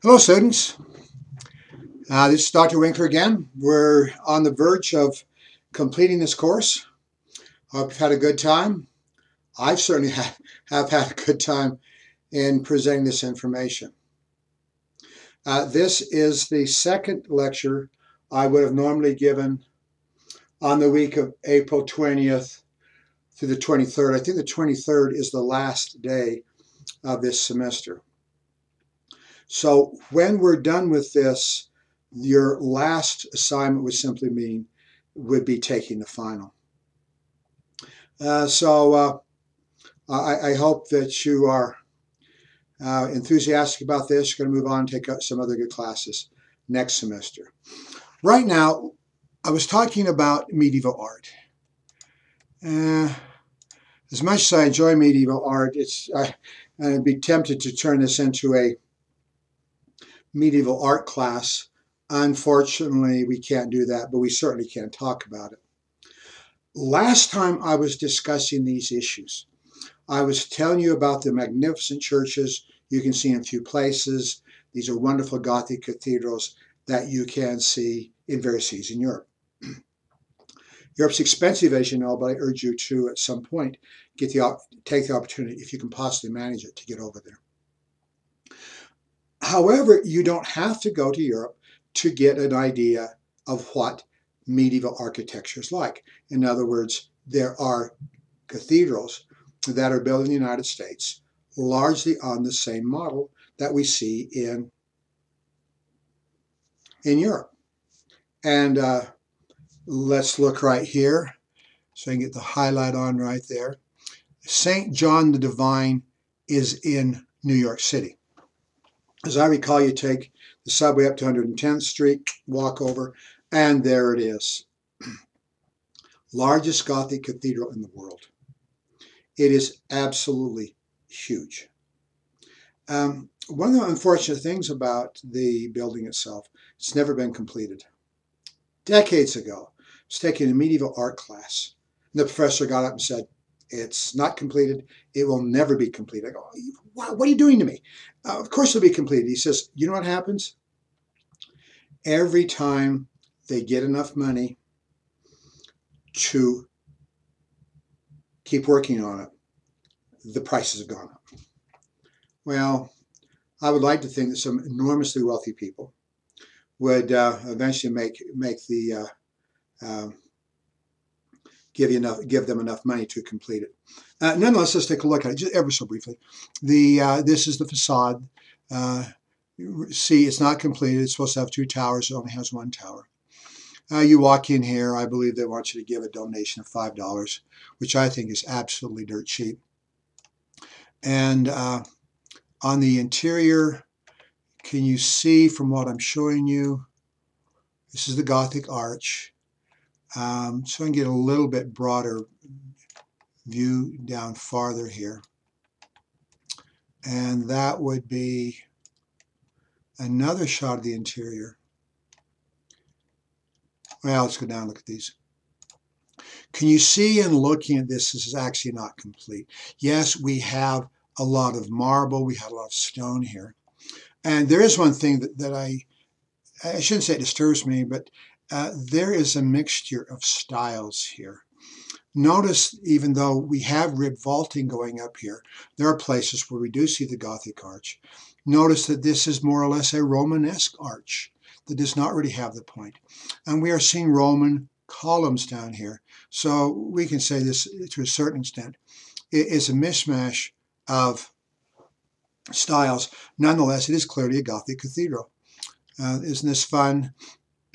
Hello students, uh, this is Dr. Winkler again. We're on the verge of completing this course. Hope you've had a good time. I've certainly have, have had a good time in presenting this information. Uh, this is the second lecture I would have normally given on the week of April 20th through the 23rd. I think the 23rd is the last day of this semester. So when we're done with this, your last assignment would simply mean would be taking the final. Uh, so uh, I, I, hope that you are uh, enthusiastic about this. You're going to move on and take some other good classes next semester. Right now, I was talking about medieval art. Uh, as much as I enjoy medieval art, it's I, I'd be tempted to turn this into a medieval art class. Unfortunately, we can't do that, but we certainly can talk about it. Last time I was discussing these issues, I was telling you about the magnificent churches you can see in a few places. These are wonderful Gothic cathedrals that you can see in various cities in Europe. Europe's expensive, as you know, but I urge you to, at some point, get the take the opportunity, if you can possibly manage it, to get over there. However, you don't have to go to Europe to get an idea of what medieval architecture is like. In other words, there are cathedrals that are built in the United States largely on the same model that we see in, in Europe. And uh, let's look right here so I can get the highlight on right there. St. John the Divine is in New York City. As I recall, you take the subway up to 110th Street, walk over, and there it is. Largest Gothic cathedral in the world. It is absolutely huge. Um, one of the unfortunate things about the building itself, it's never been completed. Decades ago, I was taking a medieval art class, and the professor got up and said, it's not completed. It will never be completed. I go, what are you doing to me? Uh, of course it'll be completed. He says, you know what happens? Every time they get enough money to keep working on it, the prices have gone up. Well, I would like to think that some enormously wealthy people would uh, eventually make make the uh, um, give you enough, give them enough money to complete it. Uh, nonetheless, let's take a look at it just ever so briefly. The uh, this is the facade. Uh, see, it's not completed. It's supposed to have two towers. It only has one tower. Uh, you walk in here. I believe they want you to give a donation of five dollars, which I think is absolutely dirt cheap. And uh, on the interior, can you see from what I'm showing you? This is the Gothic arch. Um, so I can get a little bit broader view down farther here. And that would be another shot of the interior. Well, let's go down and look at these. Can you see in looking at this, this is actually not complete. Yes, we have a lot of marble, we have a lot of stone here. And there is one thing that, that I, I shouldn't say it disturbs me, but uh, there is a mixture of styles here. Notice, even though we have rib vaulting going up here, there are places where we do see the Gothic arch. Notice that this is more or less a Romanesque arch that does not really have the point. And we are seeing Roman columns down here. So we can say this to a certain extent. It is a mishmash of styles. Nonetheless, it is clearly a Gothic cathedral. Uh, isn't this fun?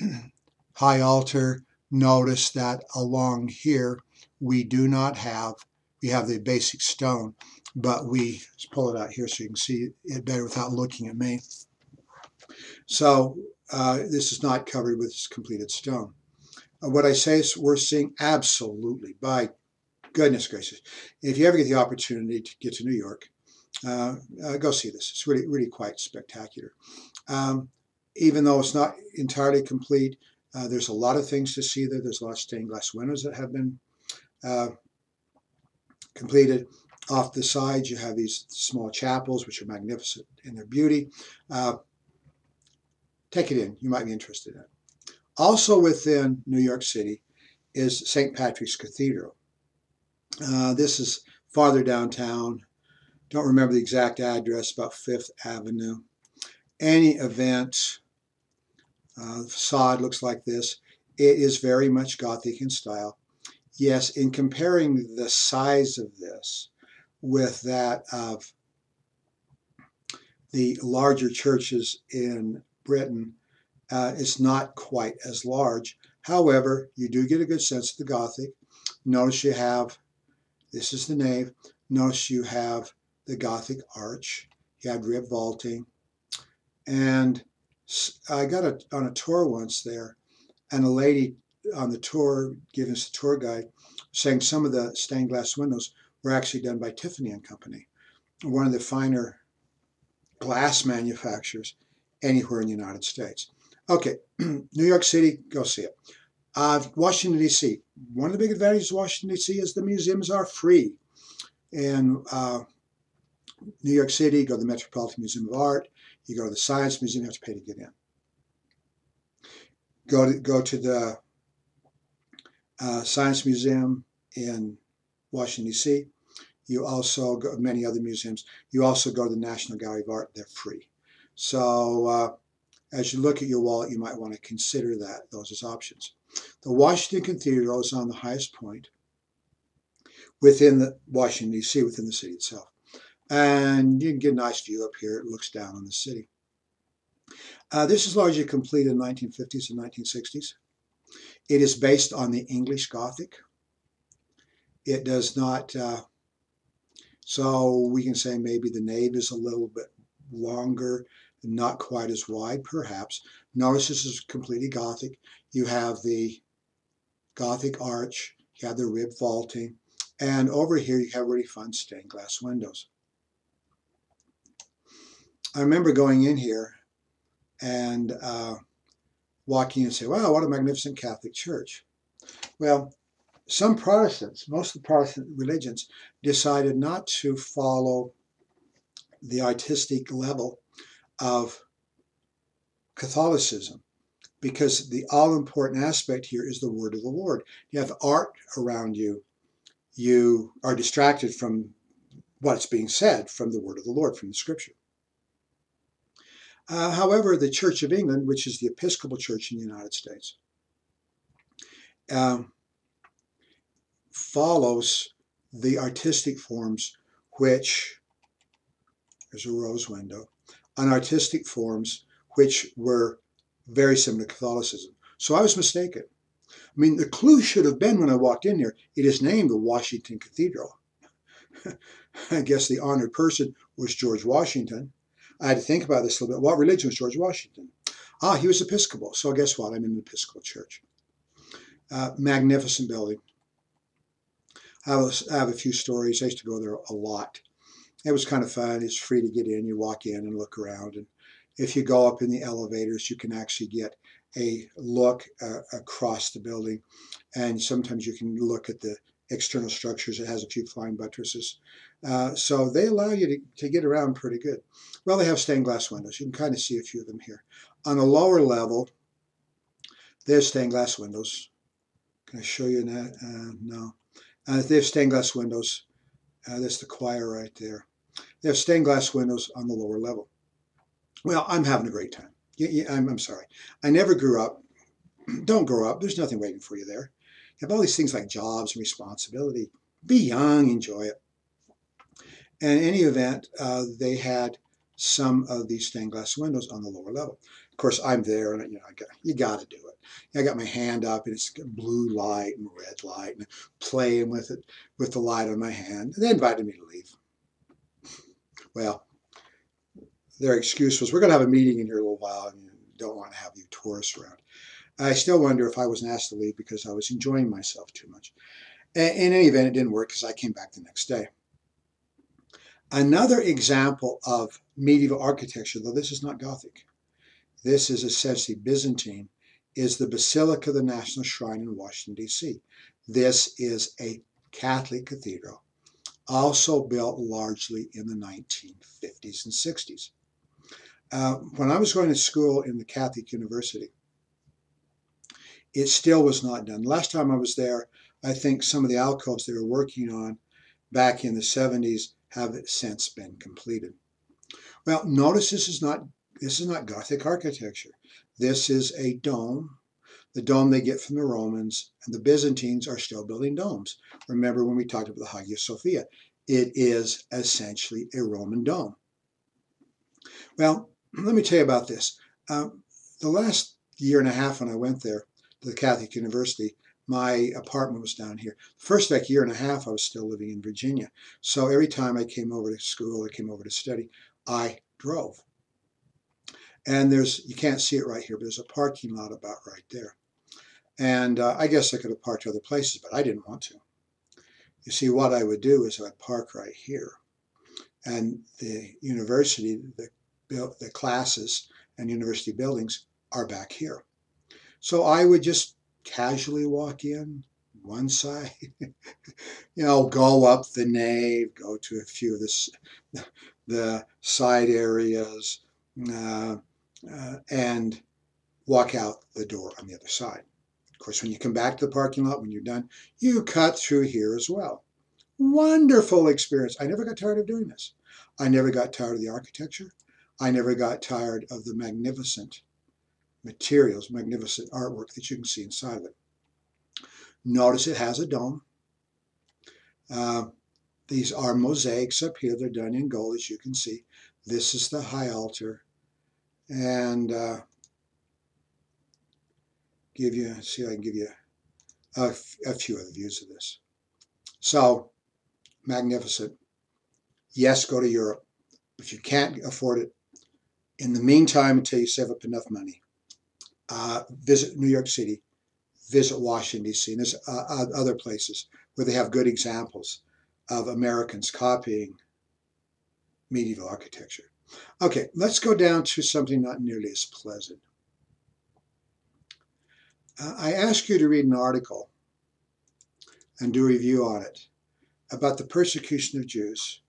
high altar, notice that along here we do not have, we have the basic stone, but we, let's pull it out here so you can see it better without looking at me. So uh, this is not covered with completed stone. Uh, what I say is we're seeing absolutely, by goodness gracious, if you ever get the opportunity to get to New York, uh, uh, go see this. It's really, really quite spectacular. Um, even though it's not entirely complete, uh, there's a lot of things to see there. There's a lot of stained glass windows that have been uh, completed. Off the sides, you have these small chapels, which are magnificent in their beauty. Uh, take it in. You might be interested in it. Also within New York City is St. Patrick's Cathedral. Uh, this is farther downtown. Don't remember the exact address, about Fifth Avenue. Any event, uh, facade looks like this. It is very much Gothic in style. Yes, in comparing the size of this with that of the larger churches in Britain, uh, it's not quite as large. However, you do get a good sense of the Gothic. Notice you have, this is the nave, notice you have the Gothic arch. You have rib vaulting. And I got a, on a tour once there, and a lady on the tour, giving us the tour guide, saying some of the stained glass windows were actually done by Tiffany and Company, one of the finer glass manufacturers anywhere in the United States. Okay, New York City, go see it. Uh, Washington, D.C. One of the big advantages of Washington, D.C. is the museums are free. And uh, New York City, go to the Metropolitan Museum of Art. You go to the Science Museum, you have to pay to get in. Go to, go to the uh, Science Museum in Washington, D.C. You also go many other museums. You also go to the National Gallery of Art. They're free. So uh, as you look at your wallet, you might want to consider that those as options. The Washington Cathedral is on the highest point within the Washington D.C. within the city itself, and you can get a nice view up here. It looks down on the city. Uh, this is largely completed in the 1950s and 1960s. It is based on the English Gothic. It does not, uh, so we can say maybe the nave is a little bit longer, not quite as wide, perhaps. Notice this is completely Gothic. You have the Gothic arch, you have the rib vaulting, and over here you have really fun stained glass windows. I remember going in here and uh, walking and say, wow, what a magnificent Catholic church. Well, some Protestants, most of the Protestant religions, decided not to follow the artistic level of Catholicism because the all important aspect here is the word of the Lord. You have art around you, you are distracted from what's being said from the word of the Lord, from the scripture. Uh, however, the Church of England, which is the Episcopal Church in the United States, um, follows the artistic forms which, there's a rose window, on artistic forms which were very similar to Catholicism. So I was mistaken. I mean, the clue should have been when I walked in here, it is named the Washington Cathedral. I guess the honored person was George Washington. I had to think about this a little bit. What religion was George Washington? Ah, he was Episcopal. So guess what? I'm in an Episcopal church. Uh, magnificent building. I have, a, I have a few stories. I used to go there a lot. It was kind of fun. It's free to get in. You walk in and look around. And if you go up in the elevators, you can actually get a look uh, across the building. And sometimes you can look at the external structures. It has a few flying buttresses. Uh, so they allow you to, to get around pretty good. Well, they have stained glass windows. You can kind of see a few of them here. On a lower level, there's stained glass windows. Can I show you that? Uh, no. Uh, they have stained glass windows. Uh, that's the choir right there. They have stained glass windows on the lower level. Well, I'm having a great time. Yeah, yeah, I'm, I'm sorry. I never grew up. Don't grow up. There's nothing waiting for you there. You have all these things like jobs and responsibility. Be young, enjoy it. And in any event, uh, they had some of these stained glass windows on the lower level. Of course, I'm there, and you know, I got, you got to do it. I got my hand up, and it's blue light and red light, and playing with it with the light on my hand. And they invited me to leave. Well, their excuse was, "We're going to have a meeting in here a little while, and you don't want to have you tourists around." I still wonder if I wasn't asked to leave because I was enjoying myself too much. In any event, it didn't work because I came back the next day. Another example of medieval architecture, though this is not Gothic, this is essentially Byzantine, is the Basilica of the National Shrine in Washington, D.C. This is a Catholic cathedral, also built largely in the 1950s and 60s. Uh, when I was going to school in the Catholic University, it still was not done. Last time I was there, I think some of the alcoves they were working on back in the 70s have since been completed. Well, notice this is not this is not Gothic architecture. This is a dome, the dome they get from the Romans, and the Byzantines are still building domes. Remember when we talked about the Hagia Sophia? It is essentially a Roman dome. Well, let me tell you about this. Uh, the last year and a half when I went there to the Catholic University, my apartment was down here. First like year and a half, I was still living in Virginia. So every time I came over to school, I came over to study, I drove. And there's, you can't see it right here, but there's a parking lot about right there. And uh, I guess I could have parked other places, but I didn't want to. You see, what I would do is I'd park right here. And the university, the, built, the classes and university buildings are back here. So I would just casually walk in one side, you know, go up the nave, go to a few of the, the side areas, uh, uh, and walk out the door on the other side. Of course, when you come back to the parking lot, when you're done, you cut through here as well. Wonderful experience. I never got tired of doing this. I never got tired of the architecture. I never got tired of the magnificent materials, magnificent artwork that you can see inside of it. Notice it has a dome. Uh, these are mosaics up here. They're done in gold, as you can see. This is the high altar. And uh, give you, see I can give you a, a few of the views of this. So, magnificent. Yes, go to Europe. If you can't afford it, in the meantime, until you save up enough money, uh, visit New York City, visit Washington, D.C., and there's uh, other places where they have good examples of Americans copying medieval architecture. Okay, let's go down to something not nearly as pleasant. Uh, I ask you to read an article and do a review on it about the persecution of Jews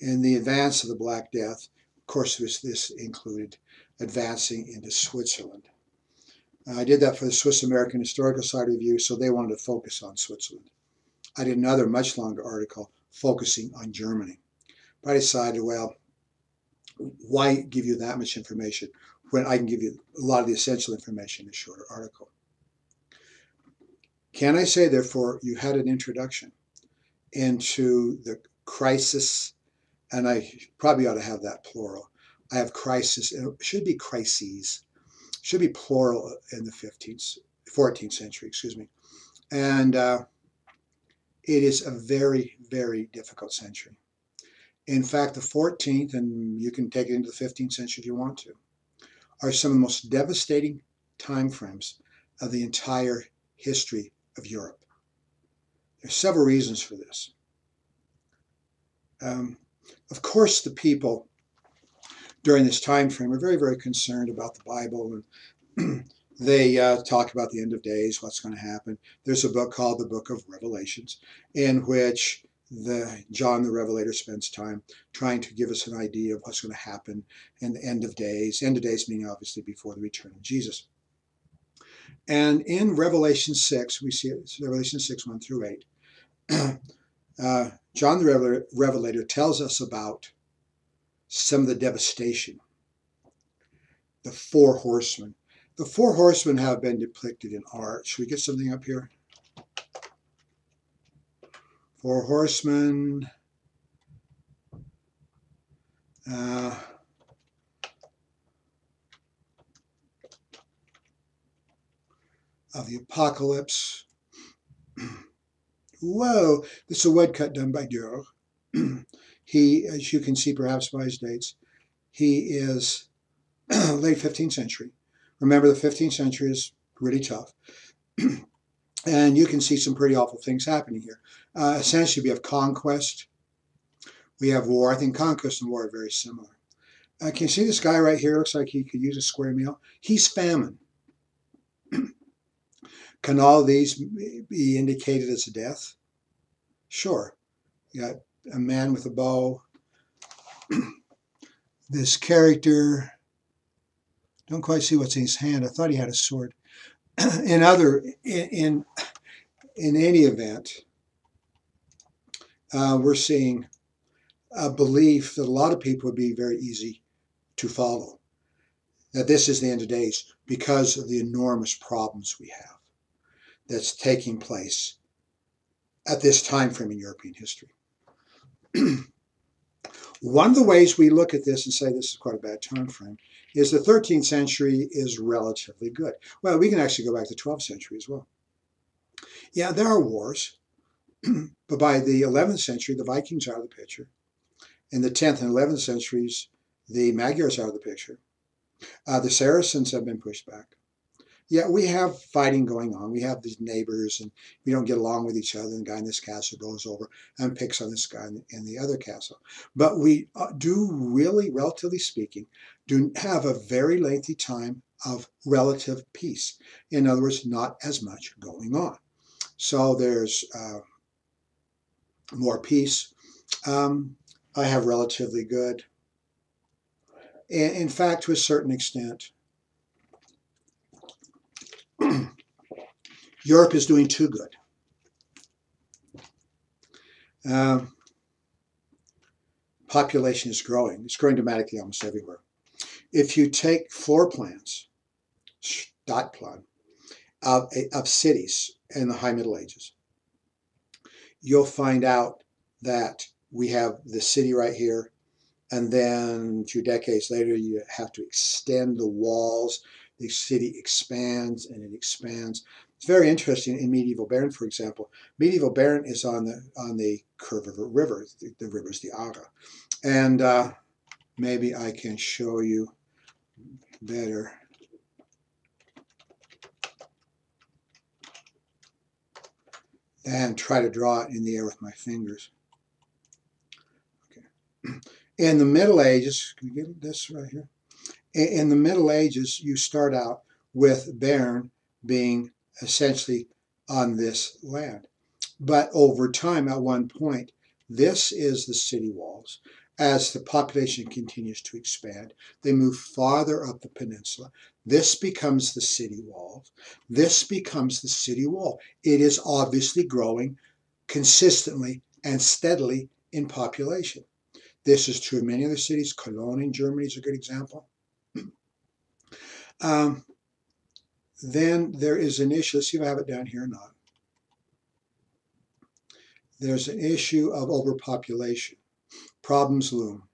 in the advance of the Black Death. Of course, this, this included advancing into Switzerland. I did that for the Swiss American Historical Society Review, so they wanted to focus on Switzerland. I did another much longer article focusing on Germany. But I decided, well, why give you that much information when I can give you a lot of the essential information in a shorter article? Can I say, therefore, you had an introduction into the crisis, and I probably ought to have that plural. I have crisis, it should be crises, should be plural in the 15th, 14th century, excuse me. And uh, it is a very, very difficult century. In fact, the 14th, and you can take it into the 15th century if you want to, are some of the most devastating time frames of the entire history of Europe. There are several reasons for this. Um, of course, the people during this time frame are very, very concerned about the Bible and they uh, talk about the end of days, what's going to happen. There's a book called the Book of Revelations, in which the John the Revelator spends time trying to give us an idea of what's going to happen in the end of days. End of days meaning obviously before the return of Jesus. And in Revelation 6, we see Revelation 6, 1 through 8, uh, John the Revelator tells us about some of the devastation. The four horsemen the four horsemen have been depicted in art. Should we get something up here? Four horsemen. Uh, of the apocalypse. Whoa, this is a woodcut done by Dürer. he, as you can see perhaps by his dates, he is late 15th century. Remember, the 15th century is really tough. and you can see some pretty awful things happening here. Uh, essentially, we have conquest, we have war. I think conquest and war are very similar. Uh, can you see this guy right here? Looks like he could use a square meal. He's famine. can all these be indicated as a death? Sure. You got a man with a bow. this character Don't quite see what's in his hand. I thought he had a sword. in other, in, in, any event, uh, we're seeing a belief that a lot of people would be very easy to follow. That this is the end of days because of the enormous problems we have that's taking place at this time frame in European history. One of the ways we look at this and say this is quite a bad time frame is the 13th century is relatively good. Well, we can actually go back to the 12th century as well. Yeah, there are wars, but by the 11th century, the Vikings are out of the picture. In the 10th and 11th centuries, the Magyars are out of the picture. Uh, the Saracens have been pushed back yeah, we have fighting going on. We have these neighbors, and we don't get along with each other. And the guy in this castle goes over and picks on this guy in the other castle. But we uh, do really, relatively speaking, do have a very lengthy time of relative peace. In other words, not as much going on. So there's uh, more peace. Um, I have relatively good. In fact, to a certain extent, Europe is doing too good. Uh, population is growing. It's growing dramatically almost everywhere. If you take floor plans, dot plan, of, of cities in the High Middle Ages, you'll find out that we have the city right here, and then a few decades later, you have to extend the walls the city expands and it expands. It's very interesting in medieval Bern, for example. Medieval Bern is on the on the curve of a river. The, the river is the Aare, and uh, maybe I can show you better. And try to draw it in the air with my fingers. Okay. In the Middle Ages, can we get this right here? In the Middle Ages, you start out with Bern being essentially on this land. But over time, at one point, this is the city walls. As the population continues to expand, they move farther up the peninsula. This becomes the city wall. This becomes the city wall. It is obviously growing consistently and steadily in population. This is true of many other cities. Cologne in Germany is a good example. Um, then there is an issue, let's see if I have it down here or not. There's an issue of overpopulation. Problems loom.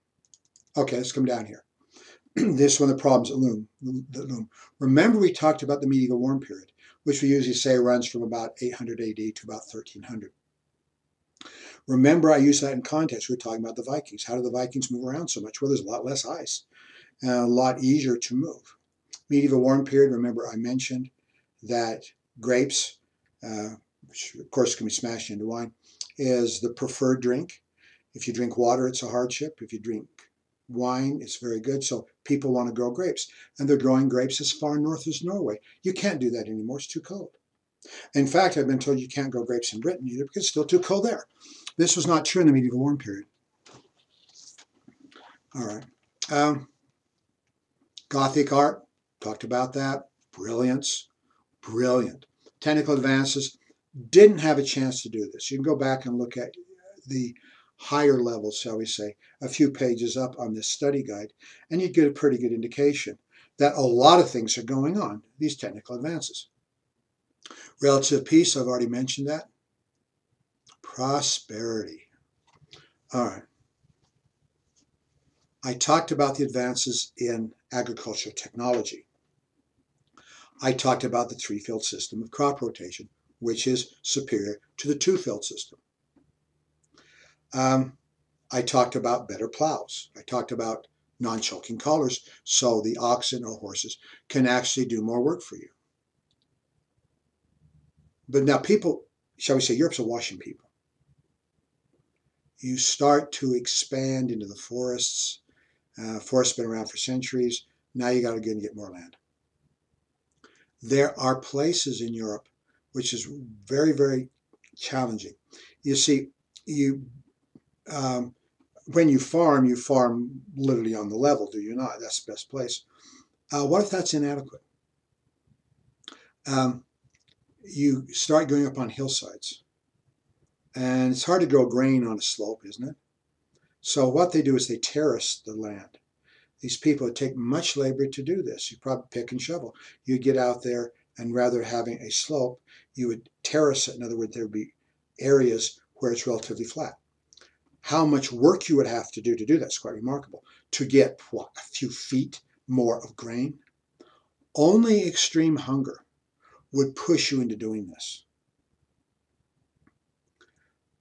Okay, let's come down here. this is one of the problems that loom, that loom. Remember we talked about the medieval warm period, which we usually say runs from about 800 AD to about 1300. Remember I used that in context. We were talking about the Vikings. How do the Vikings move around so much? Well, there's a lot less ice and a lot easier to move medieval warm period, remember I mentioned that grapes, uh, which of course can be smashed into wine, is the preferred drink. If you drink water, it's a hardship. If you drink wine, it's very good. So people want to grow grapes. And they're growing grapes as far north as Norway. You can't do that anymore. It's too cold. In fact, I've been told you can't grow grapes in Britain either because it's still too cold there. This was not true in the medieval warm period. All right. Um, Gothic art, Talked about that. Brilliance. Brilliant. Technical advances didn't have a chance to do this. You can go back and look at the higher levels, shall we say, a few pages up on this study guide, and you'd get a pretty good indication that a lot of things are going on, these technical advances. Relative peace, I've already mentioned that. Prosperity. All right. I talked about the advances in agricultural technology. I talked about the three-field system of crop rotation, which is superior to the two-field system. Um, I talked about better plows. I talked about non-choking collars so the oxen or horses can actually do more work for you. But now people, shall we say, Europe's a washing people. You start to expand into the forests. Uh, forests been around for centuries. Now you got to go and get more land there are places in Europe which is very, very challenging. You see, you um, when you farm, you farm literally on the level, do you not? That's the best place. Uh, what if that's inadequate? Um, you start going up on hillsides, and it's hard to grow grain on a slope, isn't it? So what they do is they terrace the land. These people would take much labor to do this. You probably pick and shovel. You get out there, and rather having a slope, you would terrace it. In other words, there would be areas where it's relatively flat. How much work you would have to do to do that is quite remarkable. To get what, a few feet more of grain? Only extreme hunger would push you into doing this.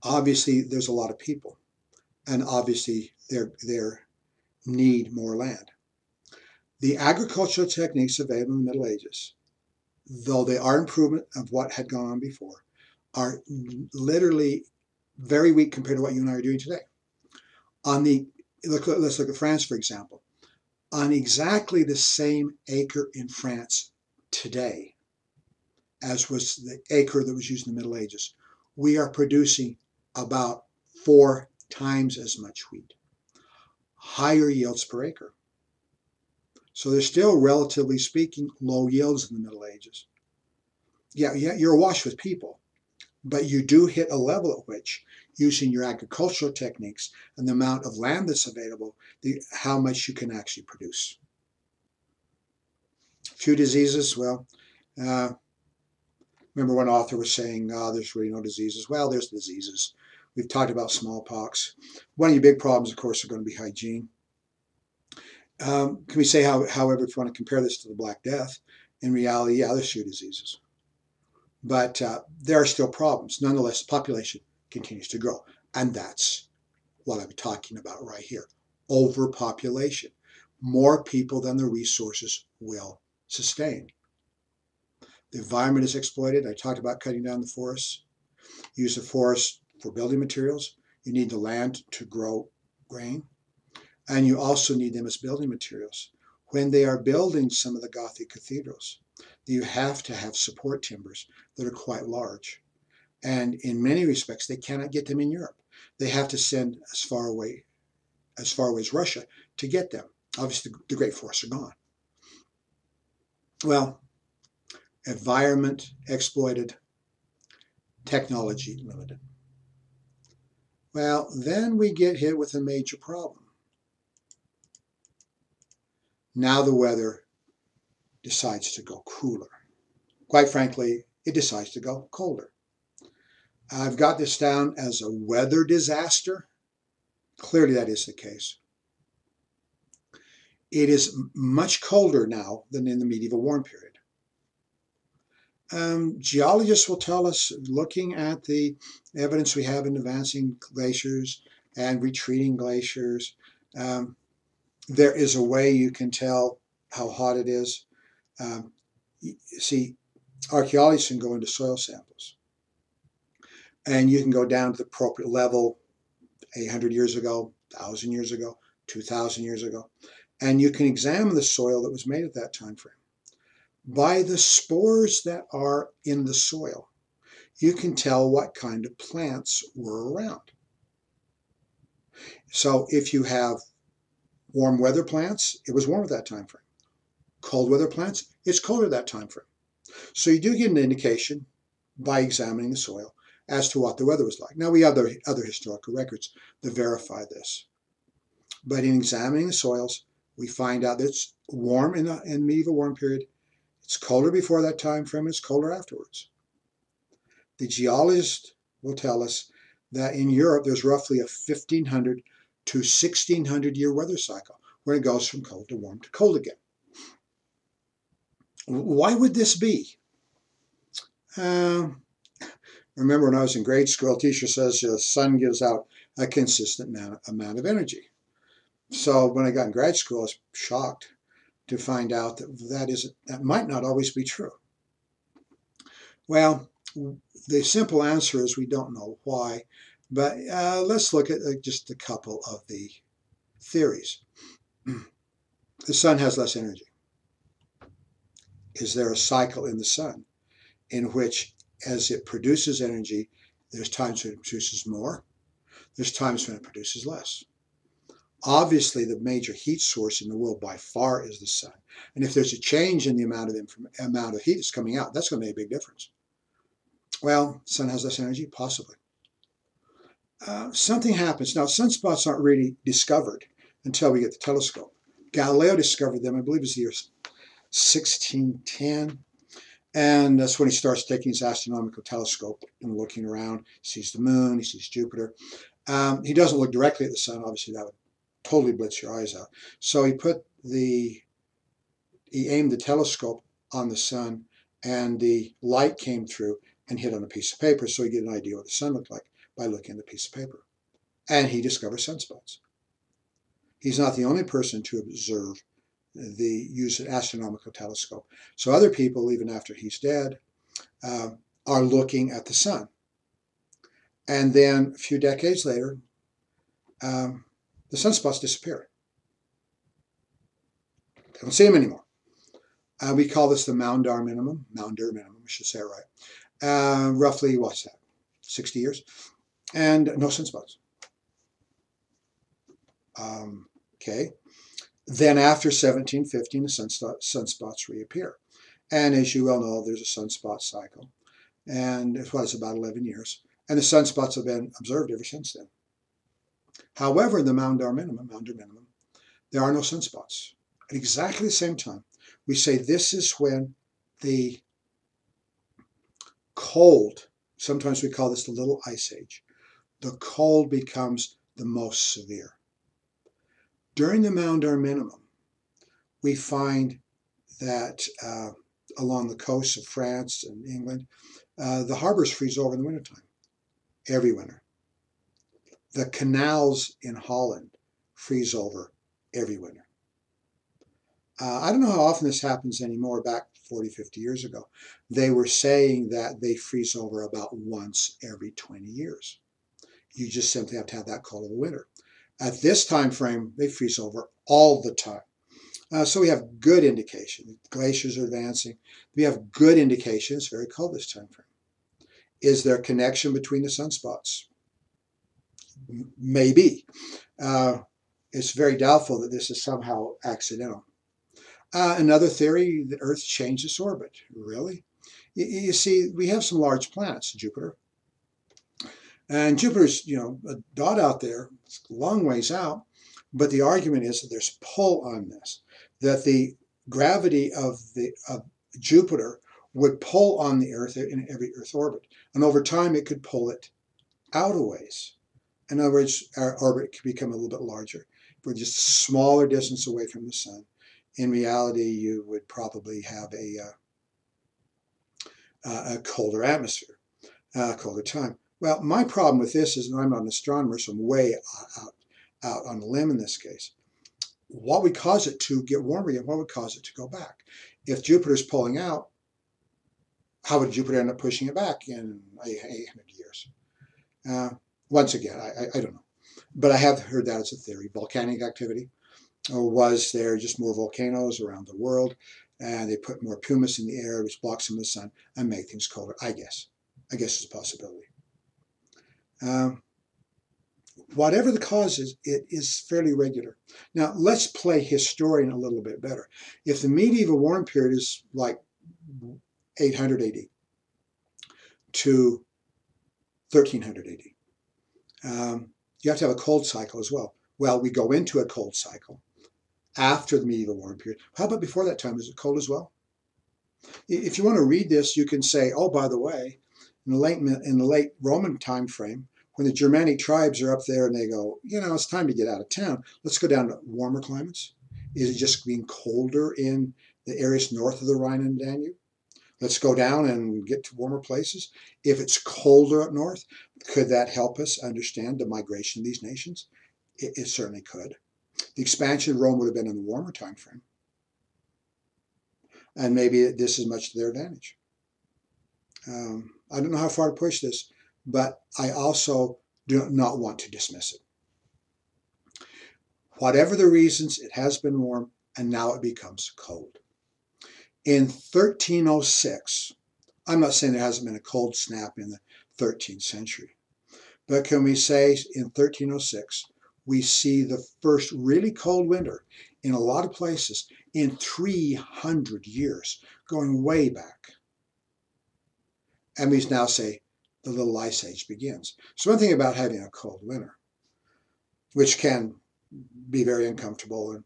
Obviously, there's a lot of people, and obviously, they're, they're need more land. The agricultural techniques available in the Middle Ages, though they are improvement of what had gone on before, are literally very weak compared to what you and I are doing today. On the look, let's look at France, for example. On exactly the same acre in France today, as was the acre that was used in the Middle Ages, we are producing about four times as much wheat, higher yields per acre. So there's still, relatively speaking, low yields in the Middle Ages. Yeah, yeah, you're awash with people, but you do hit a level at which using your agricultural techniques and the amount of land that's available, the, how much you can actually produce. A few diseases, well, uh, remember one author was saying, oh, there's really no diseases. Well, there's diseases. We've talked about smallpox. One of your big problems, of course, are going to be hygiene. Um, can we say, how, however, if you want to compare this to the Black Death, in reality, yeah, there's diseases. But uh, there are still problems. Nonetheless, the population continues to grow. And that's what I'm talking about right here. Overpopulation. More people than the resources will sustain. The environment is exploited. I talked about cutting down the forests. Use of forests for building materials. You need the land to grow grain. And you also need them as building materials. When they are building some of the Gothic cathedrals, you have to have support timbers that are quite large. And in many respects, they cannot get them in Europe. They have to send as far away as far away as Russia to get them. Obviously, the great forests are gone. Well, environment exploited, technology limited. Well, then we get hit with a major problem. Now the weather decides to go cooler. Quite frankly, it decides to go colder. I've got this down as a weather disaster. Clearly, that is the case. It is much colder now than in the medieval warm period. Um, geologists will tell us, looking at the evidence we have in advancing glaciers and retreating glaciers, um, there is a way you can tell how hot it is. Um, see, archaeologists can go into soil samples and you can go down to the appropriate level 800 years ago, 1,000 years ago, 2,000 years ago, and you can examine the soil that was made at that time frame. By the spores that are in the soil, you can tell what kind of plants were around. So if you have warm weather plants, it was warm at that time frame. Cold weather plants, it's colder that time frame. So you do get an indication by examining the soil as to what the weather was like. Now we have other, other historical records that verify this. But in examining the soils, we find out that it's warm in the in medieval warm period. It's colder before that time frame, it's colder afterwards. The geologist will tell us that in Europe there's roughly a 1500 to 1600 year weather cycle where it goes from cold to warm to cold again. Why would this be? Uh, remember when I was in grade school, teacher says the sun gives out a consistent amount of energy. So when I got in grad school, I was shocked to find out that that is that might not always be true. Well, the simple answer is we don't know why, but uh, let's look at uh, just a couple of the theories. the sun has less energy is there a cycle in the sun in which, as it produces energy, there's times when it produces more, there's times when it produces less. Obviously, the major heat source in the world by far is the sun. And if there's a change in the amount of amount of heat that's coming out, that's going to make a big difference. Well, sun has less energy, possibly. Uh, something happens. Now, sunspots aren't really discovered until we get the telescope. Galileo discovered them, I believe it was the year 1610. And that's when he starts taking his astronomical telescope and looking around. He sees the moon, he sees Jupiter. Um, he doesn't look directly at the sun, obviously, that would totally blitz your eyes out. So he put the, he aimed the telescope on the sun, and the light came through and hit on a piece of paper so he get an idea what the sun looked like by looking at the piece of paper. And he discovered sunspots. He's not the only person to observe the use of astronomical telescope. So other people, even after he's dead, uh, are looking at the sun. And then a few decades later, um, the sunspots disappear. They don't see them anymore. Uh, we call this the Maunder minimum, Maunder minimum, we should say right. Uh, roughly, what's that, 60 years? And no sunspots. Um, okay. Then after 1715, the sunspots reappear. And as you well know, there's a sunspot cycle. And it was about 11 years. And the sunspots have been observed ever since then. However, in the Maunder minimum, minimum, there are no sunspots. At exactly the same time, we say this is when the cold, sometimes we call this the little ice age, the cold becomes the most severe. During the Maunder minimum, we find that uh, along the coasts of France and England, uh, the harbors freeze over in the wintertime, every winter. The canals in Holland freeze over every winter. Uh, I don't know how often this happens anymore. Back 40, 50 years ago, they were saying that they freeze over about once every 20 years. You just simply have to have that cold of a winter. At this time frame, they freeze over all the time. Uh, so we have good indication. Glaciers are advancing. We have good indication. It's very cold this time frame. Is there a connection between the sunspots? Maybe. Uh, it's very doubtful that this is somehow accidental. Uh, another theory, the Earth changed its orbit. Really? You, you see, we have some large planets, Jupiter, and Jupiter's, you know, a dot out there, it's a long ways out, but the argument is that there's pull on this, that the gravity of the of Jupiter would pull on the Earth in every Earth orbit, and over time it could pull it out a ways. In other words, our orbit could become a little bit larger. If we're just a smaller distance away from the Sun, in reality, you would probably have a, uh, a colder atmosphere, a colder time. Well, my problem with this is, I'm not an astronomer, so I'm way out, out on a limb in this case. What would cause it to get warmer and what would cause it to go back? If Jupiter's pulling out, how would Jupiter end up pushing it back in 800 years? Uh, once again, I, I, I, don't know. But I have heard that as a theory. Volcanic activity. Or was there just more volcanoes around the world? And they put more pumice in the air, which blocks some of the sun and make things colder. I guess. I guess it's a possibility. Um, whatever the cause is, it is fairly regular. Now, let's play historian a little bit better. If the medieval warm period is like 800 AD to 1300 AD, um, you have to have a cold cycle as well. Well, we go into a cold cycle after the medieval warm period. How about before that time? Is it cold as well? If you want to read this, you can say, oh, by the way, in the late in the late Roman time frame, when the Germanic tribes are up there and they go, you know, it's time to get out of town. Let's go down to warmer climates. Is it just being colder in the areas north of the Rhine and Danube? Let's go down and get to warmer places. If it's colder up north, could that help us understand the migration of these nations? It, it certainly could. The expansion of Rome would have been in the warmer time frame. And maybe this is much to their advantage. Um, I don't know how far to push this, but I also do not want to dismiss it. Whatever the reasons, it has been warm and now it becomes cold. In 1306, I'm not saying there hasn't been a cold snap in the 13th century, but can we say in 1306 we see the first really cold winter in a lot of places in 300 years, going way back. And we now say the little ice age begins. So one thing about having a cold winter, which can be very uncomfortable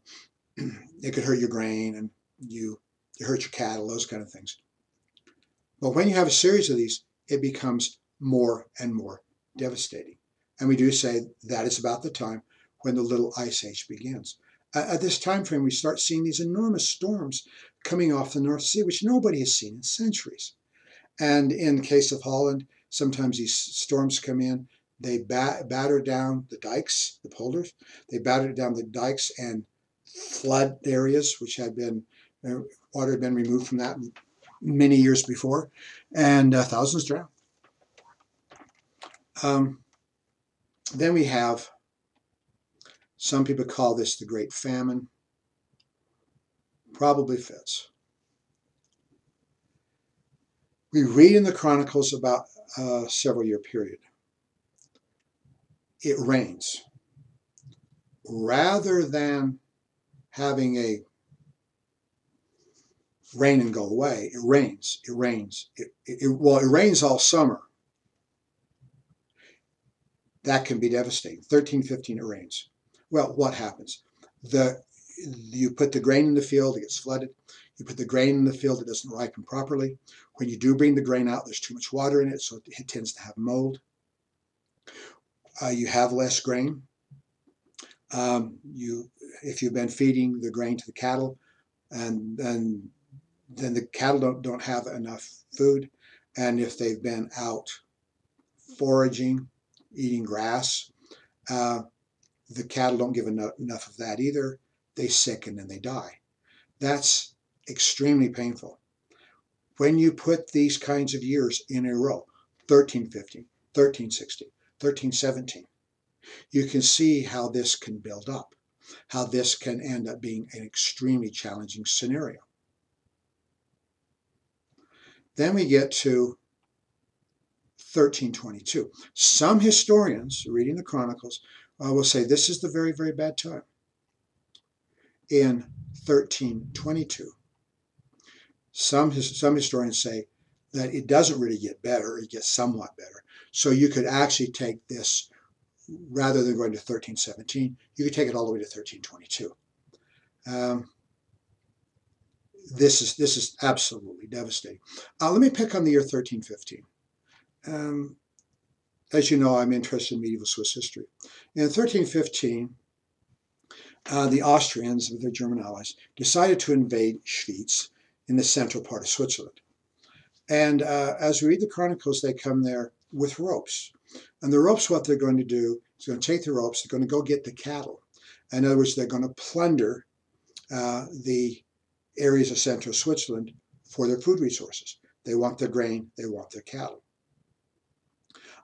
and it could hurt your grain and you it hurt your cattle, those kind of things. But when you have a series of these, it becomes more and more devastating. And we do say that is about the time when the little ice age begins. At this time frame, we start seeing these enormous storms coming off the North Sea, which nobody has seen in centuries. And in the case of Holland, sometimes these storms come in, they bat batter down the dikes, the polders, they batter down the dikes and flood areas which had been, uh, water had been removed from that many years before, and uh, thousands drown. Um, then we have, some people call this the Great Famine. Probably fits. We read in the Chronicles about a several year period. It rains. Rather than having a rain and go away, it rains. It rains. It, it, it, well, it rains all summer that can be devastating. 13, 15, it rains. Well, what happens? The You put the grain in the field, it gets flooded. You put the grain in the field, it doesn't ripen properly. When you do bring the grain out, there's too much water in it, so it tends to have mold. Uh, you have less grain. Um, you, if you've been feeding the grain to the cattle, and then then the cattle don't, don't have enough food, and if they've been out foraging eating grass. Uh, the cattle don't give enough, enough of that either. They sicken and they die. That's extremely painful. When you put these kinds of years in a row, 1315, 1360, 1317, you can see how this can build up, how this can end up being an extremely challenging scenario. Then we get to 1322. Some historians, reading the Chronicles, uh, will say this is the very, very bad time. In 1322, some, some historians say that it doesn't really get better, it gets somewhat better. So you could actually take this, rather than going to 1317, you could take it all the way to 1322. Um, this is this is absolutely devastating. Uh, let me pick on the year 1315. Um, as you know, I'm interested in medieval Swiss history. In 1315, uh, the Austrians, with their German allies, decided to invade Schwyz in the central part of Switzerland. And uh, as we read the chronicles, they come there with ropes. And the ropes, what they're going to do is going to take the ropes, they're going to go get the cattle. In other words, they're going to plunder uh, the areas of central Switzerland for their food resources. They want their grain, they want their cattle.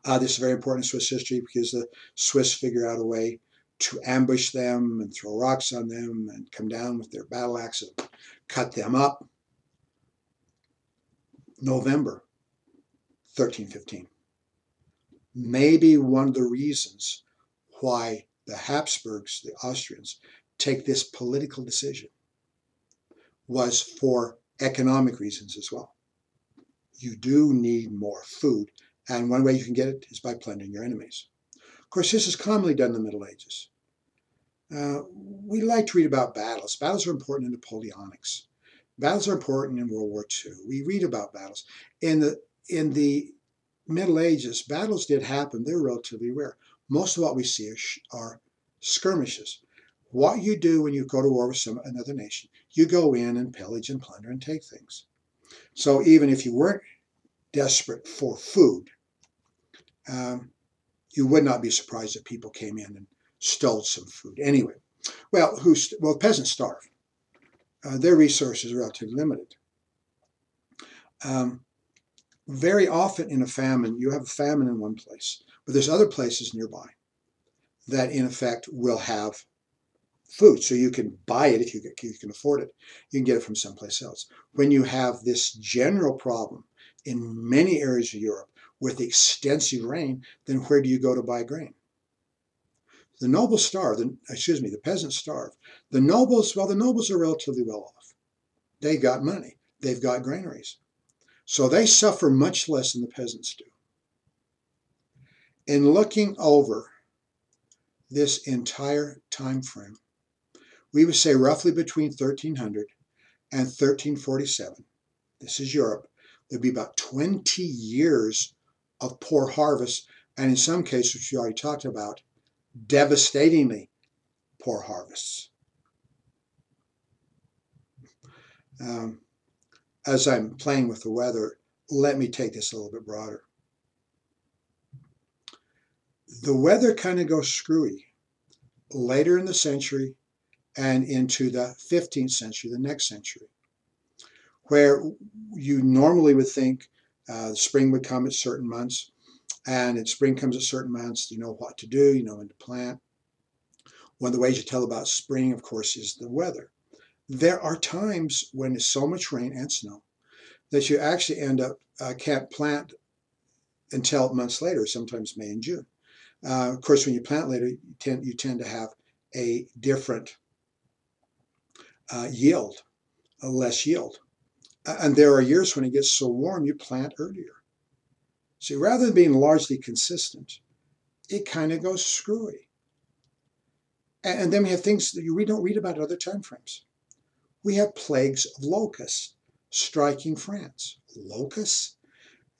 Uh, this is very important in Swiss history because the Swiss figure out a way to ambush them and throw rocks on them and come down with their battle axe and cut them up. November 1315. Maybe one of the reasons why the Habsburgs, the Austrians, take this political decision was for economic reasons as well. You do need more food and one way you can get it is by plundering your enemies. Of course, this is commonly done in the Middle Ages. Uh, we like to read about battles. Battles are important in Napoleonics. Battles are important in World War II. We read about battles. In the in the Middle Ages, battles did happen. They're relatively rare. Most of what we see are, are skirmishes. What you do when you go to war with some another nation, you go in and pillage and plunder and take things. So even if you weren't desperate for food, um, you would not be surprised if people came in and stole some food. Anyway, well, who well peasants starve. Uh, their resources are relatively limited. Um, very often in a famine, you have a famine in one place, but there's other places nearby that in effect will have food. So you can buy it if you, you can afford it. You can get it from someplace else. When you have this general problem in many areas of Europe with extensive rain, then where do you go to buy grain? The nobles starve. The, excuse me, the peasants starve. The nobles, well, the nobles are relatively well off. They've got money. They've got granaries. So they suffer much less than the peasants do. In looking over this entire time frame, we would say roughly between 1300 and 1347, this is Europe, there'd be about 20 years of poor harvest, and in some cases, which we already talked about, devastatingly poor harvests. Um, as I'm playing with the weather, let me take this a little bit broader. The weather kind of goes screwy later in the century and into the 15th century, the next century, where you normally would think uh, spring would come at certain months, and if spring comes at certain months, you know what to do, you know when to plant. One of the ways you tell about spring, of course, is the weather. There are times when there's so much rain and snow that you actually end up uh, can't plant until months later, sometimes May and June. Uh, of course, when you plant later, you tend, you tend to have a different uh, yield, less yield. And there are years when it gets so warm, you plant earlier. See, rather than being largely consistent, it kind of goes screwy. And, then we have things that you don't read about at other time frames. We have plagues of locusts striking France. Locusts?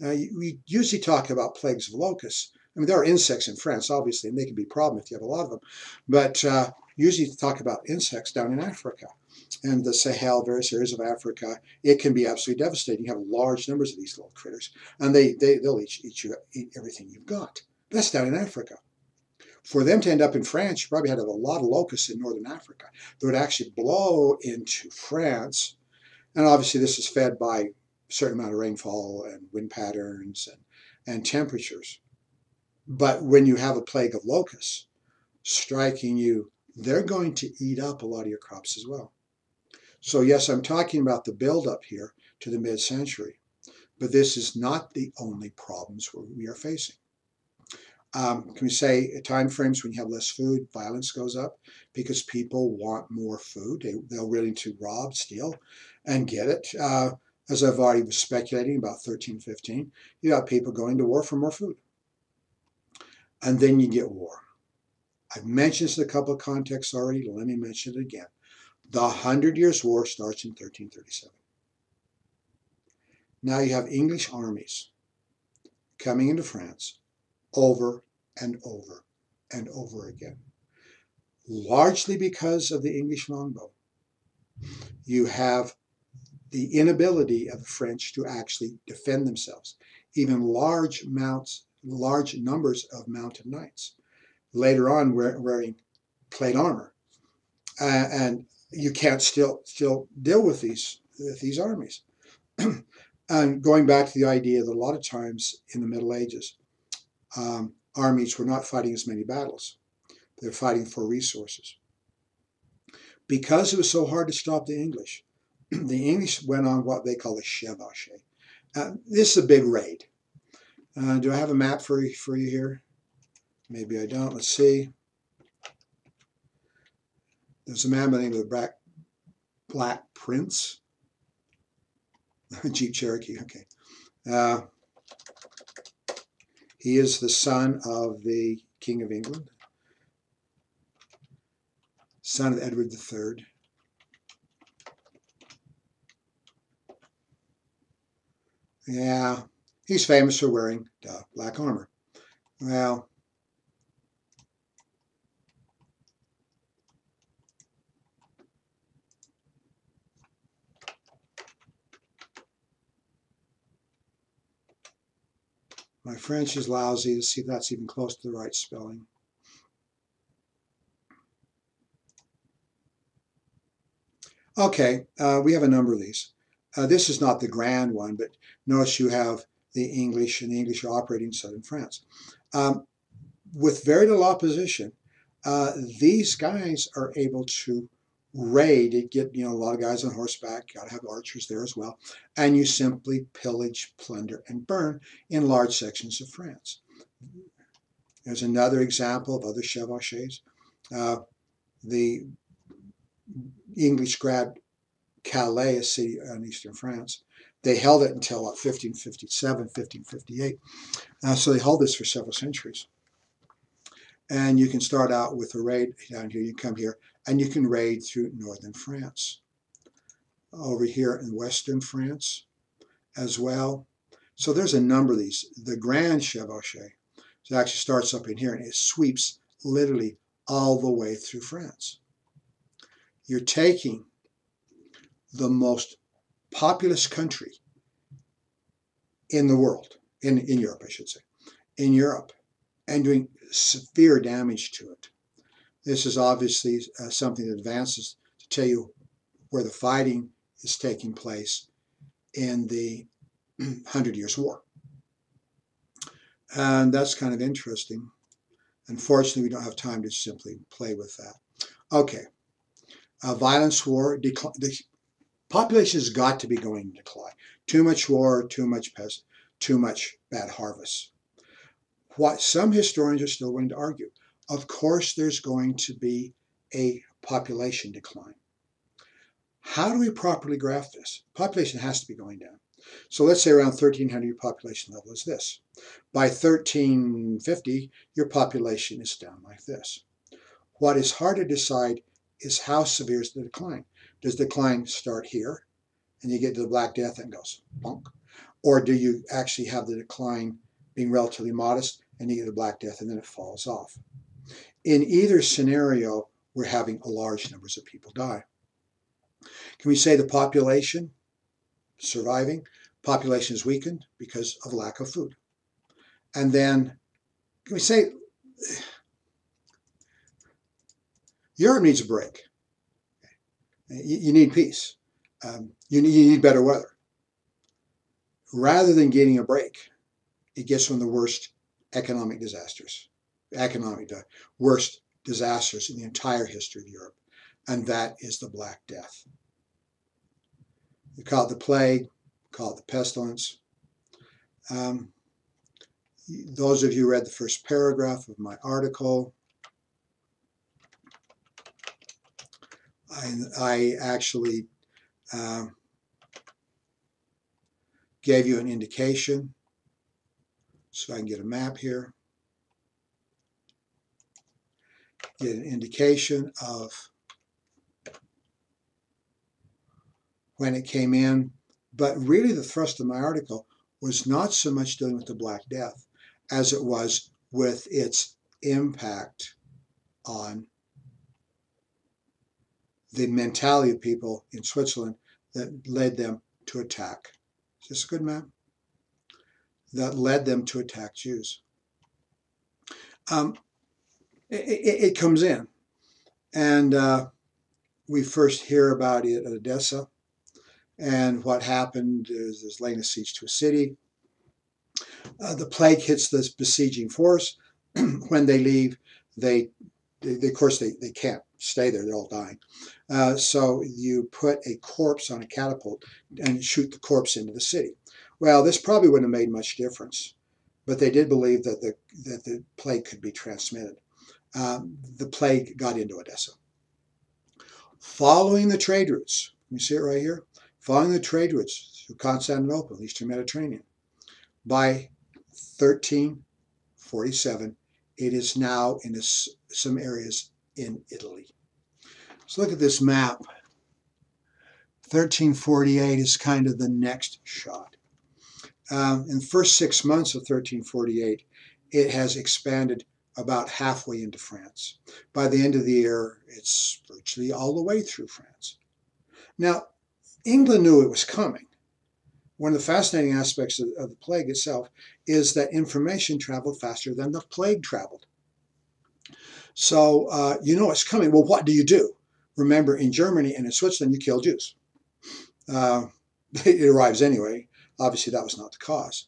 Uh, we usually talk about plagues of locusts. I mean, there are insects in France, obviously, and they can be a problem if you have a lot of them. But uh, usually talk about insects down in Africa and the Sahel, various areas of Africa. It can be absolutely devastating. You have large numbers of these little critters, and they, they, they'll eat, eat, you, eat everything you've got. That's down in Africa. For them to end up in France, you probably had a lot of locusts in northern Africa that would actually blow into France. And obviously, this is fed by a certain amount of rainfall and wind patterns and, and temperatures. But when you have a plague of locusts striking you, they're going to eat up a lot of your crops as well. So yes, I'm talking about the buildup here to the mid-century, but this is not the only problems we are facing. Um, can we say at time frames when you have less food, violence goes up because people want more food. They, they're willing to rob, steal, and get it. Uh, as I've already was speculating about 1315, you got people going to war for more food and then you get war. I've mentioned this in a couple of contexts already. Let me mention it again. The Hundred Years' War starts in 1337. Now you have English armies coming into France over and over and over again, largely because of the English longbow. You have the inability of the French to actually defend themselves. Even large mounts large numbers of mounted knights. Later on, wearing plate armor, uh, and you can't still still deal with these with these armies. and going back to the idea that a lot of times in the Middle Ages, um, armies were not fighting as many battles; they're fighting for resources. Because it was so hard to stop the English, the English went on what they call a chevauchée. Uh, this is a big raid. Uh, do I have a map for you, for you here? Maybe I don't. Let's see. There's a man by the name of the Black, Black Prince. Jeep Cherokee, okay. Uh, he is the son of the King of England, son of Edward III. Yeah, He's famous for wearing duh, black armor. Well, my French is lousy. See if that's even close to the right spelling. Okay, uh, we have a number of these. Uh, this is not the grand one, but notice you have the English and the English are operating in southern France. Um, with very little opposition, uh, these guys are able to raid, get you know a lot of guys on horseback, got to have archers there as well, and you simply pillage, plunder, and burn in large sections of France. There's another example of other chevauchées. Uh, the English grabbed Calais, a city in eastern France. They held it until 1557, 1558. Uh, so they held this for several centuries. And you can start out with a raid down here. You come here, and you can raid through northern France. Over here in western France as well. So there's a number of these. The Grand Chevauchée it actually starts up in here, and it sweeps literally all the way through France. You're taking the most populous country in the world, in, in Europe, I should say, in Europe, and doing severe damage to it. This is obviously uh, something that advances to tell you where the fighting is taking place in the Hundred Years' War. And that's kind of interesting. Unfortunately, we don't have time to simply play with that. Okay. Uh, violence, war, the population has got to be going to decline. Too much war, too much pest, too much bad harvest. What some historians are still going to argue. Of course, there's going to be a population decline. How do we properly graph this? Population has to be going down. So let's say around 1300 your population level is this. By 1350 your population is down like this. What is hard to decide is how severe is the decline. Does the decline start here and you get to the Black Death and goes bonk? Or do you actually have the decline being relatively modest and you get the Black Death and then it falls off? In either scenario, we're having a large numbers of people die. Can we say the population surviving. Population is weakened because of lack of food. And then, can we say, Europe needs a break. You, need peace. Um, you need better weather. Rather than getting a break, it gets one of the worst economic disasters, economic worst disasters in the entire history of Europe, and that is the Black Death. We call it the plague, call it the pestilence. Um, those of you read the first paragraph of my article, I, I actually um, gave you an indication. So I can get a map here. Get an indication of when it came in. But really, the thrust of my article was not so much dealing with the Black Death as it was with its impact on the mentality of people in Switzerland that led them to attack. Is this a good map? That led them to attack Jews. Um, it, it, comes in, and uh, we first hear about it at Edessa and what happened is there's laying a siege to a city. Uh, the plague hits this besieging force. when they leave, they, they, of course, they, they can't stay there. They're all dying. Uh, so you put a corpse on a catapult and shoot the corpse into the city. Well, this probably wouldn't have made much difference, but they did believe that the, that the plague could be transmitted. Um, the plague got into Edessa. Following the trade routes, you see it right here? following the trade routes through Constantinople, Eastern Mediterranean. By 1347, it is now in some areas in Italy. So look at this map. 1348 is kind of the next shot. Um, in the first six months of 1348, it has expanded about halfway into France. By the end of the year, it's virtually all the way through France. Now, England knew it was coming. One of the fascinating aspects of, of the plague itself is that information traveled faster than the plague traveled. So uh, you know it's coming. Well, what do you do? Remember, in Germany and in Switzerland, you kill Jews. Uh, it arrives anyway. Obviously, that was not the cause.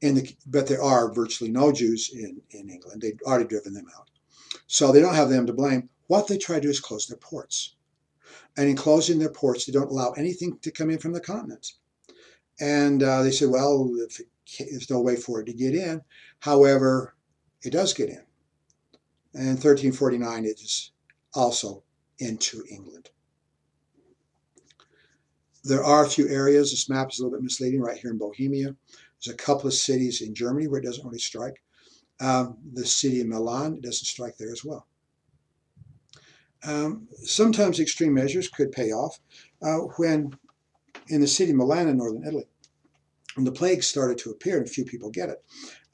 The, but there are virtually no Jews in, in England. They'd already driven them out. So they don't have them to blame. What they try to do is close their ports and in closing their ports, they don't allow anything to come in from the continent. And uh, they said, well, if it, there's no way for it to get in. However, it does get in. And 1349, it is also into England. There are a few areas, this map is a little bit misleading right here in Bohemia. There's a couple of cities in Germany where it doesn't really strike. Um, the city of Milan, it doesn't strike there as well. Um, sometimes extreme measures could pay off. Uh, when in the city of Milan in northern Italy, when the plague started to appear and a few people get it,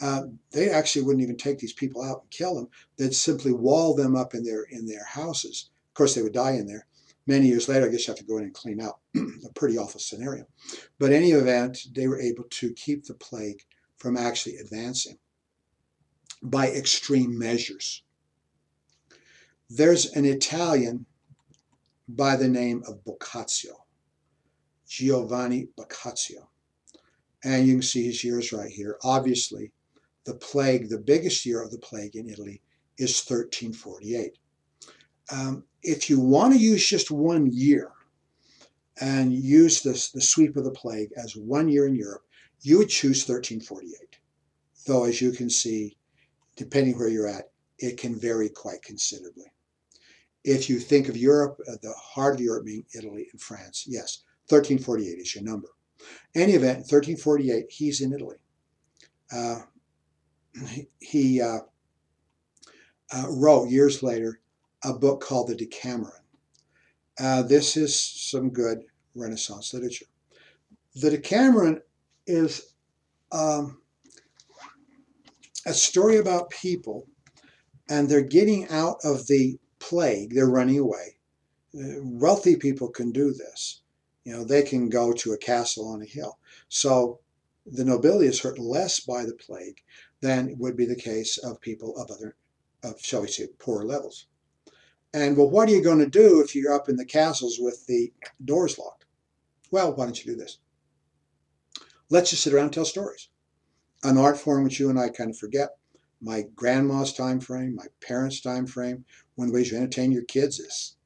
uh, they actually wouldn't even take these people out and kill them. They'd simply wall them up in their in their houses. Of course, they would die in there. Many years later, I guess you have to go in and clean out. a pretty awful scenario. But in any event, they were able to keep the plague from actually advancing by extreme measures. There's an Italian by the name of Boccaccio, Giovanni Boccaccio. And you can see his years right here. Obviously, the plague, the biggest year of the plague in Italy is 1348. Um, if you want to use just one year and use this, the sweep of the plague as one year in Europe, you would choose 1348. Though, as you can see, depending where you're at, it can vary quite considerably. If you think of Europe, uh, the heart of Europe being Italy and France, yes, 1348 is your number. Any event, 1348, he's in Italy. Uh, he uh, uh, wrote years later a book called The Decameron. Uh, this is some good Renaissance literature. The Decameron is um, a story about people and they're getting out of the plague, they're running away. Uh, wealthy people can do this. You know, they can go to a castle on a hill. So the nobility is hurt less by the plague than would be the case of people of other, of, shall we say, poorer levels. And well, what are you going to do if you're up in the castles with the doors locked? Well, why don't you do this? Let's just sit around and tell stories. An art form which you and I kind of forget my grandma's time frame, my parents' time frame, one of the ways you entertain your kids is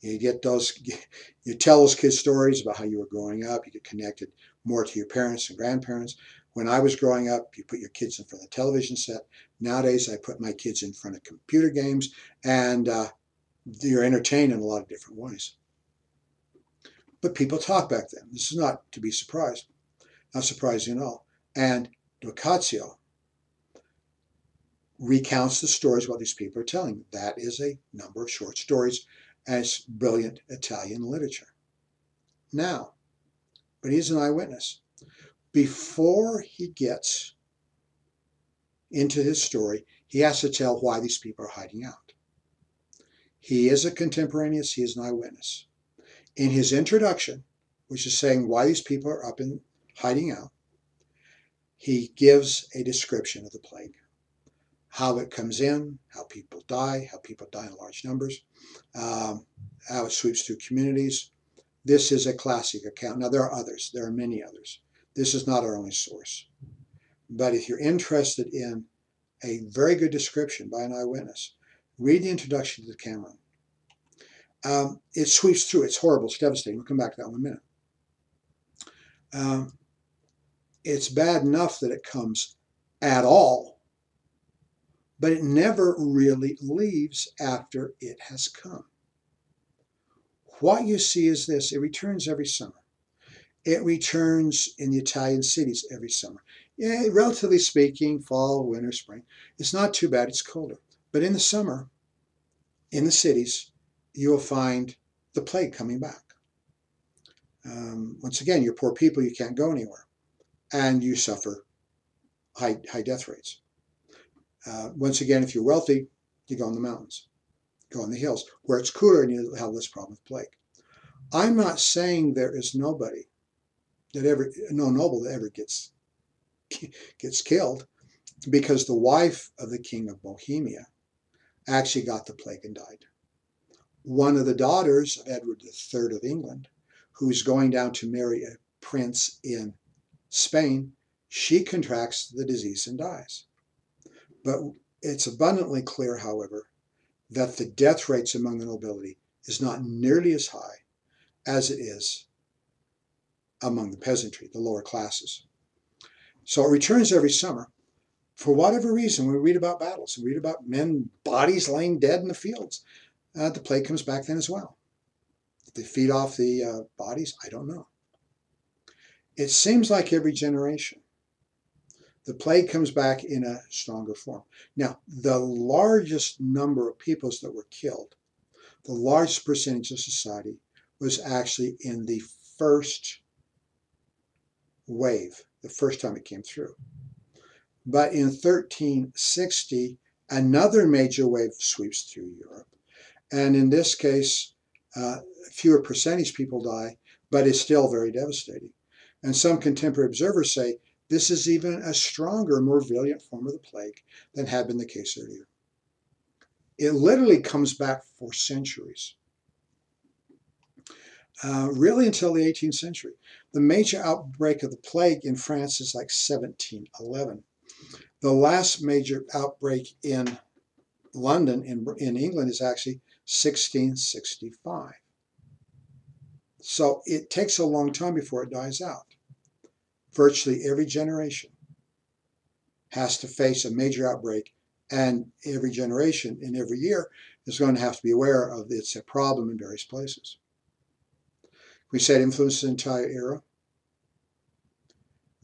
you get those, you tell those kids stories about how you were growing up. You get connected more to your parents and grandparents. When I was growing up, you put your kids in front of the television set. Nowadays, I put my kids in front of computer games, and uh, you're entertained in a lot of different ways. But people talk back then. This is not to be surprised, not surprising at all. And Boccaccio recounts the stories what these people are telling. That is a number of short stories as brilliant Italian literature. Now, but he's an eyewitness. Before he gets into his story, he has to tell why these people are hiding out. He is a contemporaneous, he is an eyewitness. In his introduction, which is saying why these people are up and hiding out, he gives a description of the plague how it comes in, how people die, how people die in large numbers, um, how it sweeps through communities. This is a classic account. Now, there are others, there are many others. This is not our only source. But if you're interested in a very good description by an eyewitness, read the introduction to the Decameron. Um, it sweeps through. It's horrible. It's devastating. We'll come back to that in a minute. Um, it's bad enough that it comes at all but it never really leaves after it has come. What you see is this it returns every summer. It returns in the Italian cities every summer. Yeah, relatively speaking, fall, winter, spring, it's not too bad, it's colder. But in the summer, in the cities, you will find the plague coming back. Um, once again, you're poor people, you can't go anywhere, and you suffer high, high death rates. Uh, once again, if you're wealthy, you go in the mountains, go in the hills, where it's cooler and you have less problem with plague. I'm not saying there is nobody that ever, no noble that ever gets gets killed, because the wife of the king of Bohemia actually got the plague and died. One of the daughters of Edward III of England, who's going down to marry a prince in Spain, she contracts the disease and dies. But it's abundantly clear, however, that the death rates among the nobility is not nearly as high as it is among the peasantry, the lower classes. So it returns every summer. for whatever reason, we read about battles, we read about men, bodies laying dead in the fields. Uh, the plague comes back then as well. They feed off the uh, bodies, I don't know. It seems like every generation, the plague comes back in a stronger form. Now, the largest number of peoples that were killed, the largest percentage of society, was actually in the first wave, the first time it came through. But in 1360, another major wave sweeps through Europe. And in this case, uh, fewer percentage people die, but it's still very devastating. And some contemporary observers say this is even a stronger, more virulent form of the plague than had been the case earlier. It literally comes back for centuries. Uh, really until the 18th century. The major outbreak of the plague in France is like 1711. The last major outbreak in London, in, in England, is actually 1665. So it takes a long time before it dies out. Virtually every generation has to face a major outbreak, and every generation in every year is going to have to be aware of it's a problem in various places. We said influences the entire era.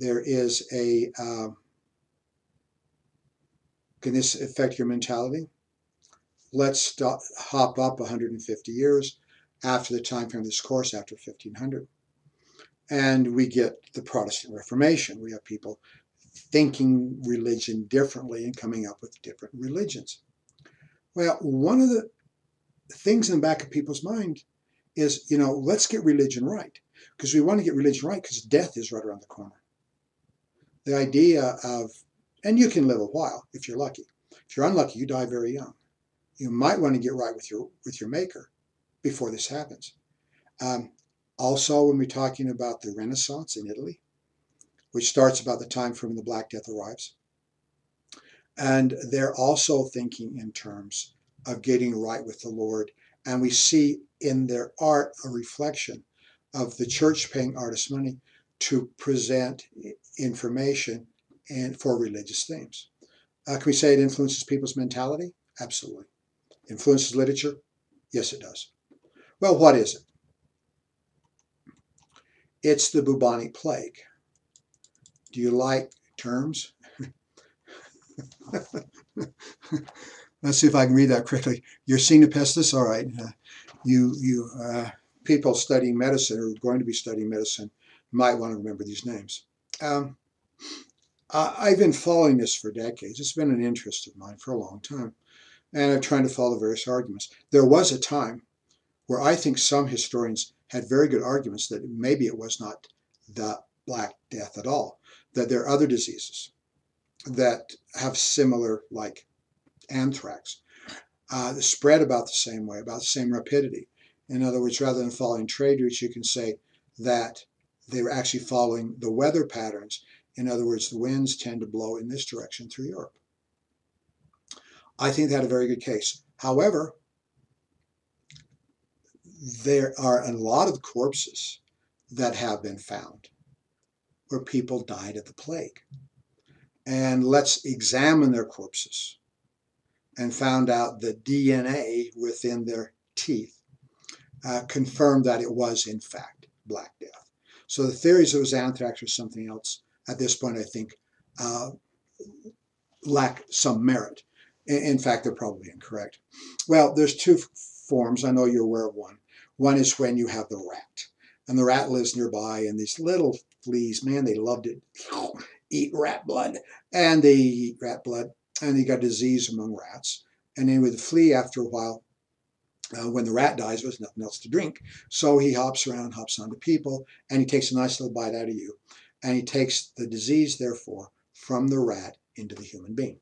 There is a um, can this affect your mentality? Let's stop, hop up 150 years after the time frame of this course, after 1500. And we get the Protestant Reformation. We have people thinking religion differently and coming up with different religions. Well, one of the things in the back of people's mind is, you know, let's get religion right. Because we want to get religion right because death is right around the corner. The idea of and you can live a while if you're lucky. If you're unlucky, you die very young. You might want to get right with your with your maker before this happens. Um, also, when we're talking about the Renaissance in Italy, which starts about the time from the Black Death arrives, and they're also thinking in terms of getting right with the Lord. And we see in their art a reflection of the church paying artists money to present information and for religious themes. Uh, can we say it influences people's mentality? Absolutely. Influences literature? Yes, it does. Well, what is it? It's the bubonic plague. Do you like terms? Let's see if I can read that correctly. Yersinia pestis, all right. Uh, you you uh, people studying medicine or going to be studying medicine might want to remember these names. Um, uh, I've been following this for decades. It's been an interest of mine for a long time. And I'm trying to follow various arguments. There was a time where I think some historians had very good arguments that maybe it was not the Black Death at all, that there are other diseases that have similar, like anthrax, uh, spread about the same way, about the same rapidity. In other words, rather than following trade routes, you can say that they were actually following the weather patterns in other words, the winds tend to blow in this direction through Europe. I think that a very good case. However, there are a lot of corpses that have been found where people died of the plague. And let's examine their corpses and found out the DNA within their teeth uh, confirmed that it was, in fact, Black Death. So the theories it was anthrax or something else at this point, I think, uh, lack some merit. In fact, they're probably incorrect. Well, there's two forms. I know you're aware of one. One is when you have the rat, and the rat lives nearby, and these little fleas, man, they loved it, eat rat blood, and they eat rat blood, and they got disease among rats. And with the flea, after a while, uh, when the rat dies, there's nothing else to drink. So he hops around, hops onto people, and he takes a nice little bite out of you and he takes the disease, therefore, from the rat into the human being.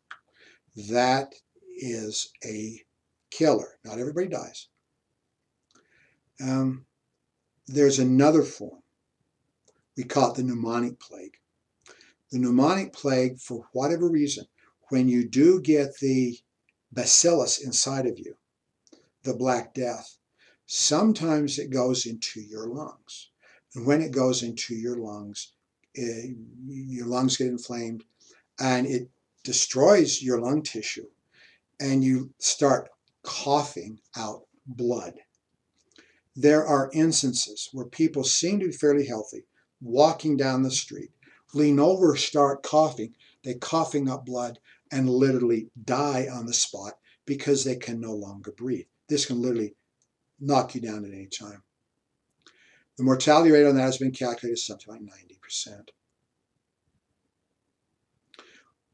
That is a killer. Not everybody dies. Um, there's another form. We call it the pneumonic plague. The pneumonic plague, for whatever reason, when you do get the bacillus inside of you, the Black Death, sometimes it goes into your lungs. And when it goes into your lungs, uh, your lungs get inflamed, and it destroys your lung tissue and you start coughing out blood. There are instances where people seem to be fairly healthy, walking down the street, lean over, start coughing, they coughing up blood and literally die on the spot because they can no longer breathe. This can literally knock you down at any time. The mortality rate on that has been calculated something like 90%.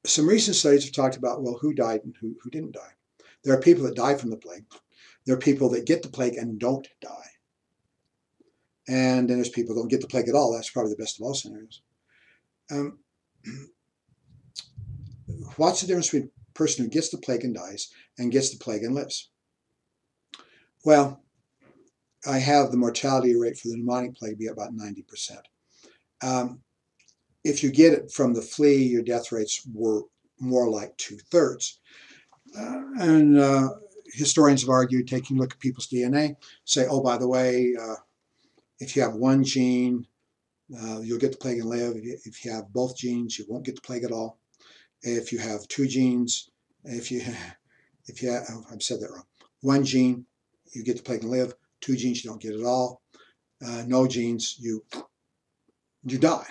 Some recent studies have talked about, well, who died and who, who didn't die. There are people that die from the plague. There are people that get the plague and don't die. And then there's people that don't get the plague at all. That's probably the best of all scenarios. Um, what's the difference between a person who gets the plague and dies and gets the plague and lives? Well, I have the mortality rate for the pneumonic plague be about 90%. Um, if you get it from the flea, your death rates were more like two thirds. Uh, and uh, historians have argued, taking a look at people's DNA, say, oh, by the way, uh, if you have one gene, uh, you'll get the plague and live. If you have both genes, you won't get the plague at all. If you have two genes, if you, if you have, oh, I've said that wrong. One gene, you get the plague and live. Two genes, you don't get it all. Uh, no genes, you you die.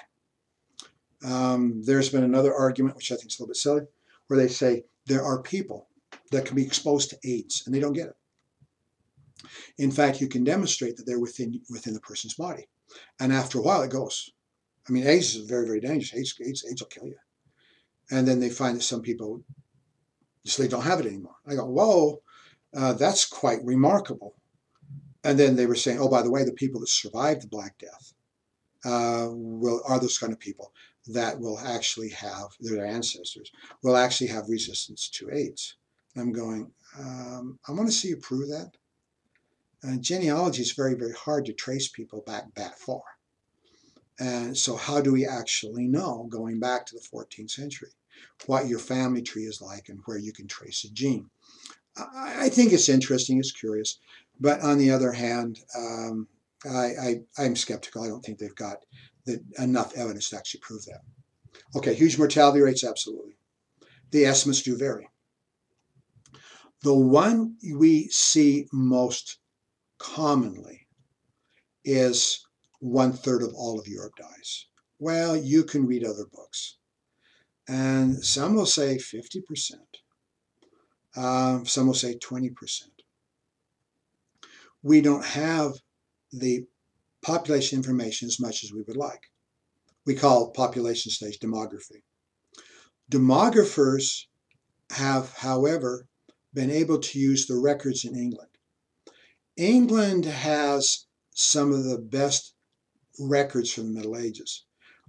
Um, there's been another argument, which I think is a little bit silly, where they say there are people that can be exposed to AIDS and they don't get it. In fact, you can demonstrate that they're within within the person's body, and after a while, it goes. I mean, AIDS is very, very dangerous. AIDS, AIDS, AIDS will kill you. And then they find that some people just they don't have it anymore. I go, whoa, uh, that's quite remarkable. And then they were saying, oh, by the way, the people that survived the Black Death uh, will are those kind of people that will actually have their ancestors will actually have resistance to AIDS. I'm going, um, I want to see you prove that. And genealogy is very, very hard to trace people back that far. And so, how do we actually know, going back to the 14th century, what your family tree is like and where you can trace a gene? I, think it's interesting, it's curious. But on the other hand, um, I, I, am skeptical. I don't think they've got the, enough evidence to actually prove that. Okay, huge mortality rates, absolutely. The estimates do vary. The one we see most commonly is one third of all of Europe dies. Well, you can read other books. And some will say 50%. Some will say 20%. We don't have the population information as much as we would like. We call population stage demography. Demographers have, however, been able to use the records in England. England has some of the best records from the Middle Ages.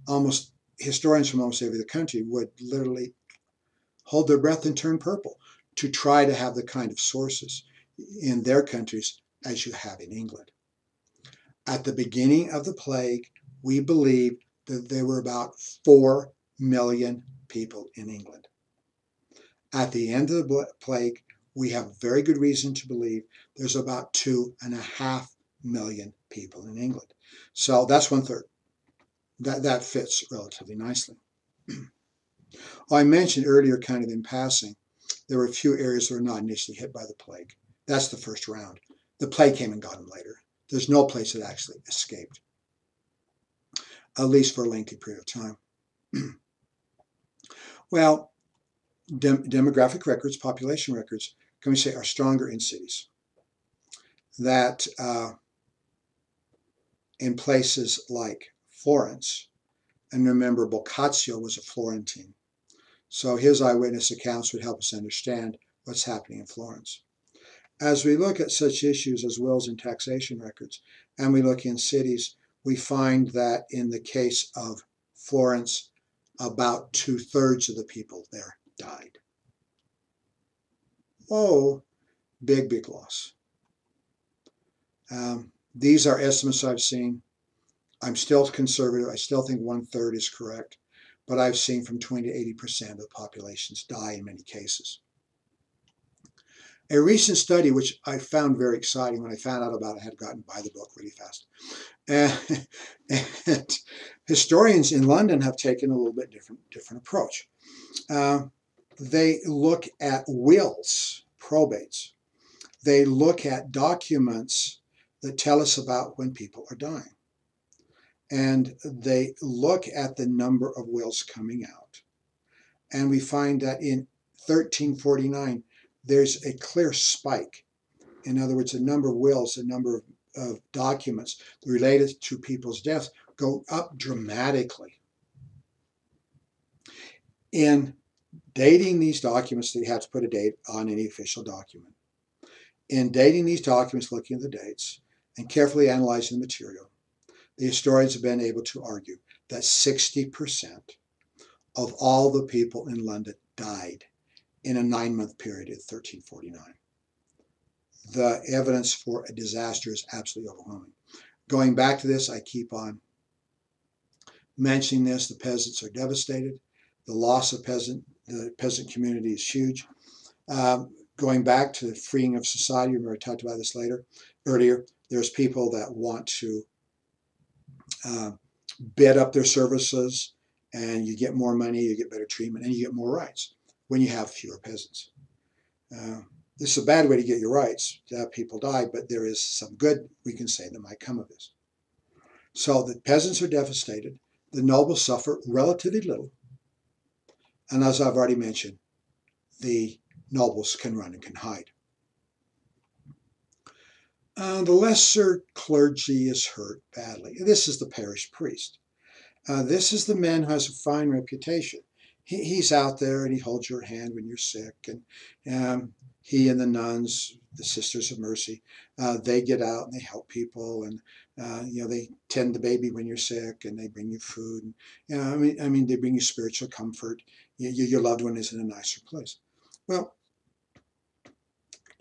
Almost historians from almost every country would literally hold their breath and turn purple to try to have the kind of sources in their countries as you have in England. At the beginning of the plague, we believe that there were about 4 million people in England. At the end of the plague, we have very good reason to believe there's about two and a half million people in England. So that's one third. That, that fits relatively nicely. I mentioned earlier, kind of in passing, there were a few areas that were not initially hit by the plague. That's the first round. The plague came and got them later. There's no place that actually escaped, at least for a lengthy period of time. well, dem demographic records, population records, can we say, are stronger in cities. That uh, in places like Florence, and remember Boccaccio was a Florentine, so his eyewitness accounts would help us understand what's happening in Florence. As we look at such issues as wills and taxation records, and we look in cities, we find that in the case of Florence, about two thirds of the people there died. Whoa, big, big loss. Um, these are estimates I've seen. I'm still conservative. I still think one third is correct, but I've seen from 20 to 80% of the populations die in many cases. A recent study, which I found very exciting when I found out about it, I had gotten by the book really fast. And, and historians in London have taken a little bit different, different approach. Uh, they look at wills, probates. They look at documents that tell us about when people are dying. And they look at the number of wills coming out. And we find that in 1349, there's a clear spike. In other words, the number of wills, the number of, of documents related to people's deaths go up dramatically. In dating these documents, they have to put a date on any official document. In dating these documents, looking at the dates, and carefully analyzing the material, the historians have been able to argue that 60% of all the people in London died in a nine month period in 1349. The evidence for a disaster is absolutely overwhelming. Going back to this, I keep on mentioning this. The peasants are devastated. The loss of peasant, the peasant community is huge. Um, going back to the freeing of society, remember I talked about this later, earlier, there's people that want to uh, bid up their services and you get more money, you get better treatment, and you get more rights when you have fewer peasants. Uh, this is a bad way to get your rights, to have people die, but there is some good we can say that might come of this. So the peasants are devastated, the nobles suffer relatively little, and as I've already mentioned, the nobles can run and can hide. Uh, the lesser clergy is hurt badly. This is the parish priest. Uh, this is the man who has a fine reputation. He, he's out there and he holds your hand when you're sick. And um, he and the nuns, the Sisters of Mercy, uh, they get out and they help people. And, uh, you know, they tend the baby when you're sick and they bring you food. And, you know, I mean, I mean, they bring you spiritual comfort. You, your loved one is in a nicer place. Well,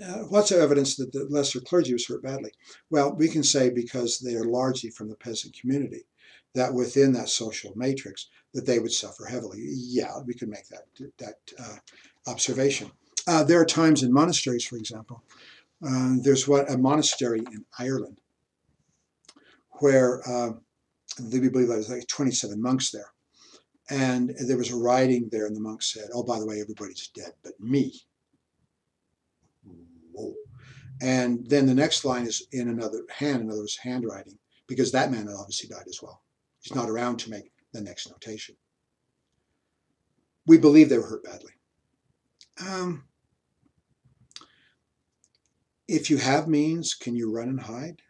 uh, what's the evidence that the lesser clergy was hurt badly? Well, we can say because they are largely from the peasant community, that within that social matrix, that they would suffer heavily. Yeah, we can make that that uh, observation. Uh, there are times in monasteries, for example, uh, there's what a monastery in Ireland where uh, they believe there was like 27 monks there, and there was a writing there, and the monk said, "Oh, by the way, everybody's dead but me." And then the next line is in another hand, in other words, handwriting, because that man obviously died as well. He's not around to make the next notation. We believe they were hurt badly. Um, if you have means, can you run and hide?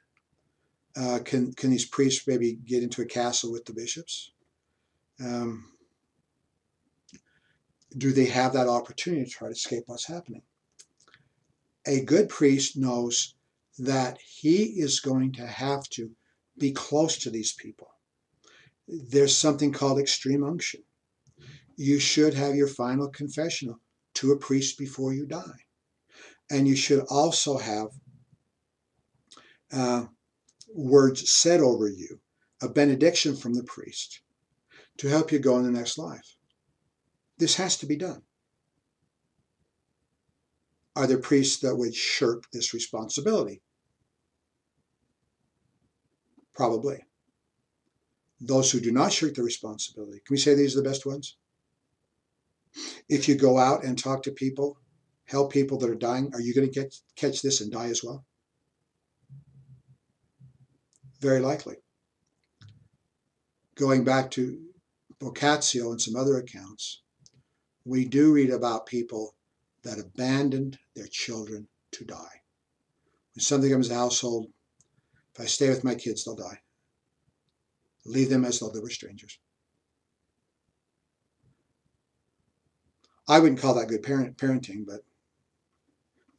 Uh, can can these priests maybe get into a castle with the bishops? Um, do they have that opportunity to try to escape what's happening? A good priest knows that he is going to have to be close to these people. There's something called extreme unction. You should have your final confessional to a priest before you die. And you should also have uh, words said over you, a benediction from the priest to help you go in the next life. This has to be done. Are there priests that would shirk this responsibility? Probably. Those who do not shirk the responsibility, can we say these are the best ones? If you go out and talk to people, help people that are dying, are you going to get, catch this and die as well? Very likely. Going back to Boccaccio and some other accounts, we do read about people that abandoned their children to die. When something comes to the household, if I stay with my kids, they'll die. Leave them as though they were strangers. I wouldn't call that good parent, parenting, but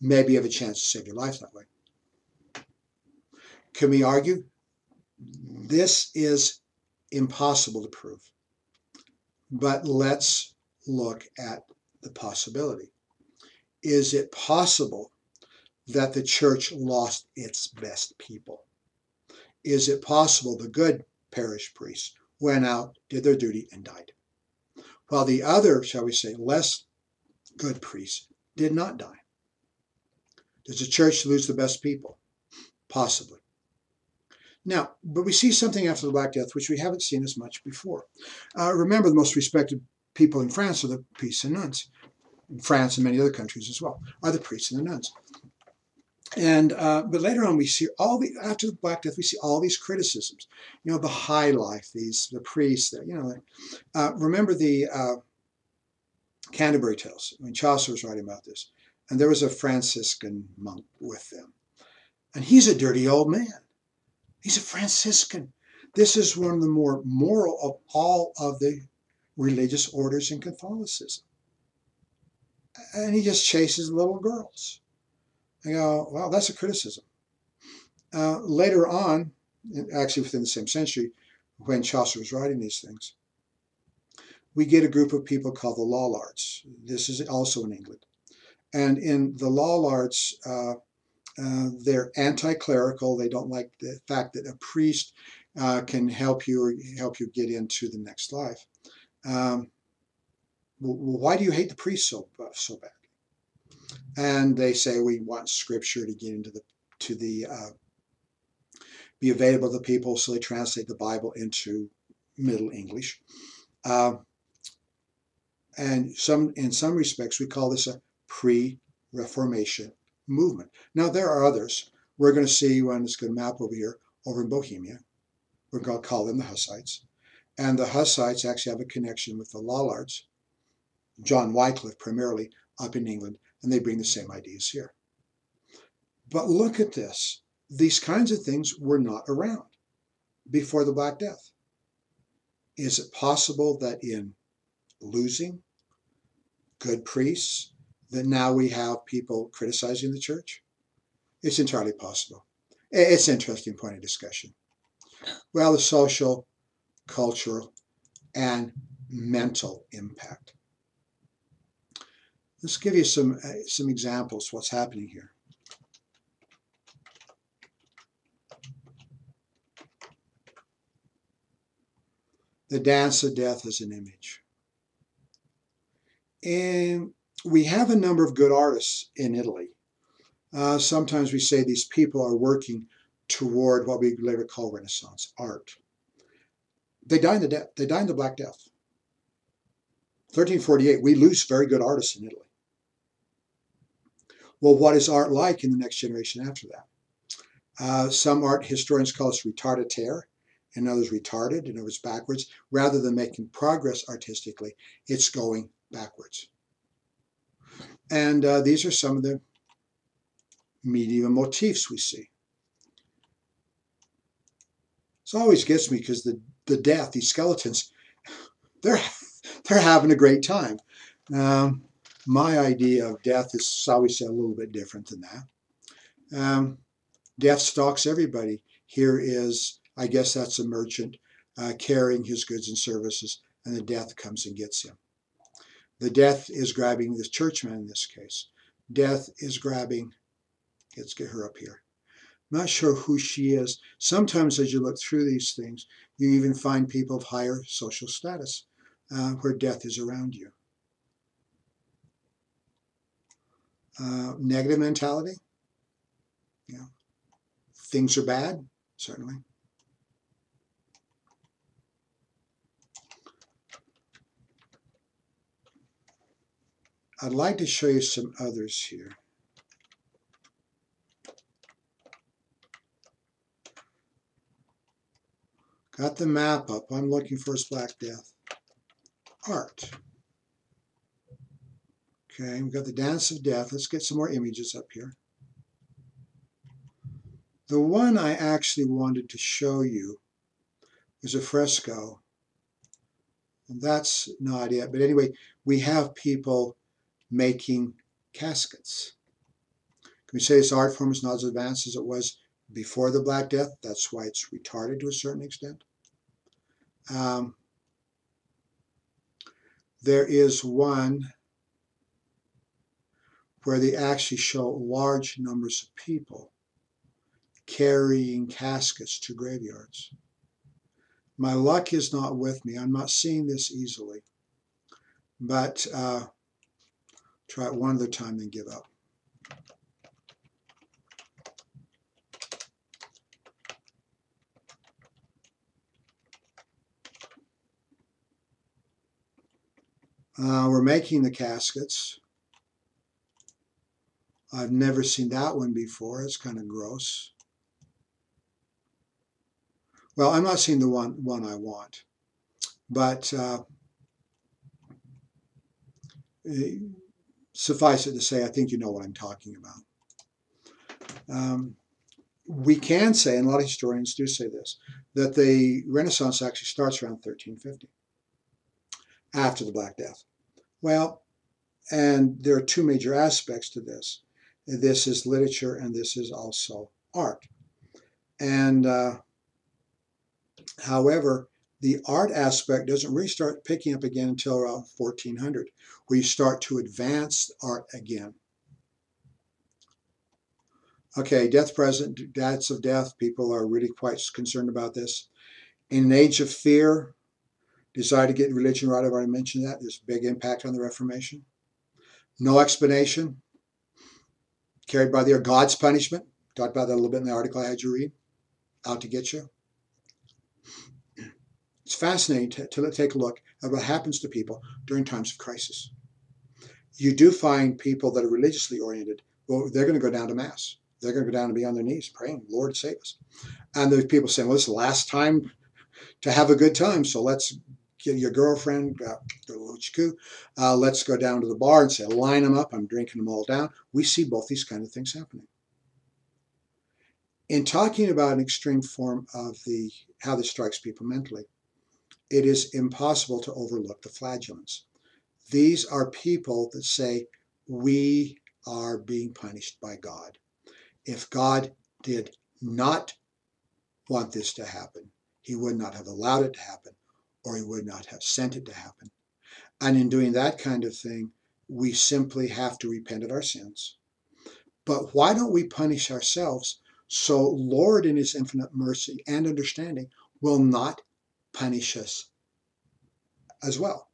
maybe you have a chance to save your life that way. Can we argue? This is impossible to prove. But let's look at the possibility is it possible that the church lost its best people? Is it possible the good parish priests went out, did their duty, and died? While the other, shall we say, less good priests did not die. Does the church lose the best people? Possibly. Now, but we see something after the Black Death which we haven't seen as much before. Uh, remember, the most respected people in France are the priests and nuns in France and many other countries as well, are the priests and the nuns. And uh, but later on, we see all the after the Black Death, we see all these criticisms. You know, the high life, these the priests. That, you know, uh, remember the uh, Canterbury Tales when Chaucer was writing about this, and there was a Franciscan monk with them, and he's a dirty old man. He's a Franciscan. This is one of the more moral of all of the religious orders in Catholicism, and he just chases little girls I go, well, that's a criticism. Uh, later on, actually within the same century, when Chaucer was writing these things, we get a group of people called the Lollards. This is also in England. And in the Lollards, uh, uh, they're anti-clerical. They don't like the fact that a priest uh, can help you or help you get into the next life. Um, well, why do you hate the priests so so bad? and they say we want scripture to get into the to the uh, be available to people. So they translate the bible into middle english. Uh, and some in some respects we call this a pre-reformation movement. Now there are others. We're going to see one that's going to map over here over in bohemia. We're going to call them the hussites. And the hussites actually have a connection with the lollards john wycliffe primarily up in england and they bring the same ideas here. But look at this. These kinds of things were not around before the Black Death. Is it possible that in losing good priests, that now we have people criticizing the church? It's entirely possible. It's an interesting point of discussion. Well, the social, cultural, and mental impact. Let's give you some, uh, some examples what's happening here. The dance of death as an image. And we have a number of good artists in Italy. Uh, sometimes we say these people are working toward what we later call Renaissance art. They die in the death. They die in the Black Death. 1348, we lose very good artists in Italy. Well, what is art like in the next generation after that? Uh, some art historians call it retardataire, and others retarded, and others backwards. Rather than making progress artistically, it's going backwards. And uh, these are some of the medieval motifs we see. This always gets me because the, the death, these skeletons, they're, they're having a great time. Um, my idea of death is always a little bit different than that. Um, death stalks everybody. Here is, I guess that's a merchant uh, carrying his goods and services, and the death comes and gets him. The death is grabbing the churchman in this case. Death is grabbing, let's get her up here. I'm not sure who she is. Sometimes as you look through these things, you even find people of higher social status uh, where death is around you. Uh, negative mentality. Know, things are bad, certainly. I'd like to show you some others here. Got the map up. I'm looking for his Black Death. Art. Okay, we've got the Dance of Death. Let's get some more images up here. The one I actually wanted to show you is a fresco. And that's not it. But anyway, we have people making caskets. Can we say this art form is not as advanced as it was before the Black Death? That's why it's retarded to a certain extent. Um, there is one where they actually show large numbers of people carrying caskets to graveyards. My luck is not with me. I'm not seeing this easily. But uh, try it one other time, and give up. Uh, we're making the caskets. I've never seen that one before. It's kind of gross. Well, I'm not seeing the one one I want, but uh, eh, suffice it to say, I think you know what I'm talking about. Um, we can say, and a lot of historians do say this, that the Renaissance actually starts around 1350, after the Black Death. Well, and there are two major aspects to this. This is literature, and this is also art. And uh, however, the art aspect doesn't really start picking up again until around 1400, where you start to advance art again. Okay, death present, deaths of death. People are really quite concerned about this. In an age of fear, desire to get religion right, I've already mentioned that. There's big impact on the Reformation. No explanation. Carried by their God's punishment. Talked about that a little bit in the article I had you read. Out to get you. It's fascinating to, to take a look at what happens to people during times of crisis. You do find people that are religiously oriented, well, they're going to go down to Mass they're going to go down and be on their knees praying, Lord, save us. And there's people saying, well, it's the last time to have a good time, so let's your girlfriend, uh, uh, let's go down to the bar and say, line them up, I'm drinking them all down. We see both these kind of things happening. In talking about an extreme form of the how this strikes people mentally, it is impossible to overlook the flagellants. These are people that say, we are being punished by God if God did not want this to happen, he would not have allowed it to happen, or he would not have sent it to happen. And in doing that kind of thing, we simply have to repent of our sins. But why don't we punish ourselves so Lord, in his infinite mercy and understanding, will not punish us as well?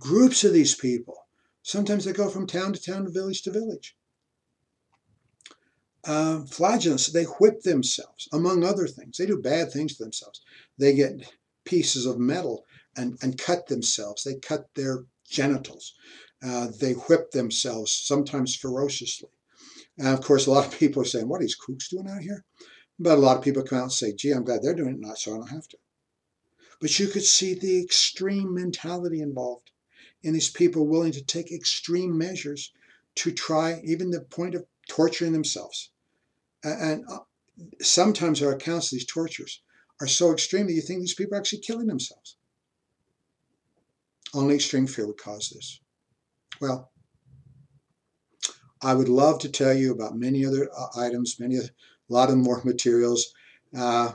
Groups of these people, sometimes they go from town to town, to village to village uh, flagellants, they whip themselves, among other things. They do bad things to themselves. They get pieces of metal and, and cut themselves. They cut their genitals. Uh, they whip themselves, sometimes ferociously. And of course, a lot of people are saying, what are these kooks doing out here? But a lot of people come out and say, gee, I'm glad they're doing it, not so I don't have to. But you could see the extreme mentality involved in these people willing to take extreme measures to try, even the point of torturing themselves. And sometimes there are accounts of these tortures are so extreme that you think these people are actually killing themselves. Only extreme fear would cause this. Well, I would love to tell you about many other uh, items, many a lot of more materials. Uh,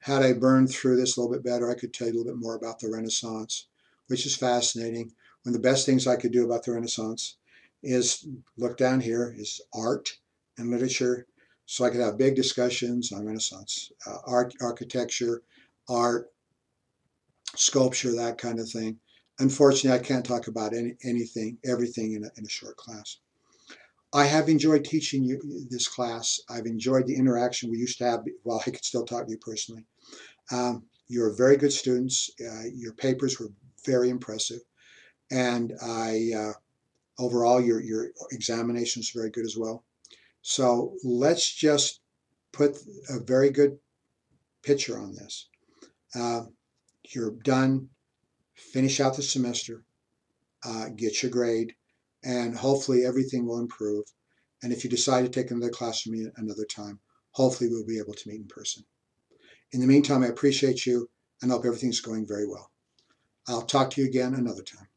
had I burned through this a little bit better, I could tell you a little bit more about the Renaissance, which is fascinating. One of the best things I could do about the Renaissance is look down here is art and literature. So I could have big discussions on Renaissance uh, architecture, art, sculpture, that kind of thing. Unfortunately, I can't talk about any, anything, everything in a, in a short class. I have enjoyed teaching you this class. I've enjoyed the interaction we used to have while I could still talk to you personally. Um, you're very good students. Uh, your papers were very impressive. And I uh, overall your, your examination is very good as well. So let's just put a very good picture on this. Uh, you're done, finish out the semester, uh, get your grade, and hopefully everything will improve. And if you decide to take another class from me another time, hopefully we'll be able to meet in person. In the meantime, I appreciate you and hope everything's going very well. I'll talk to you again another time.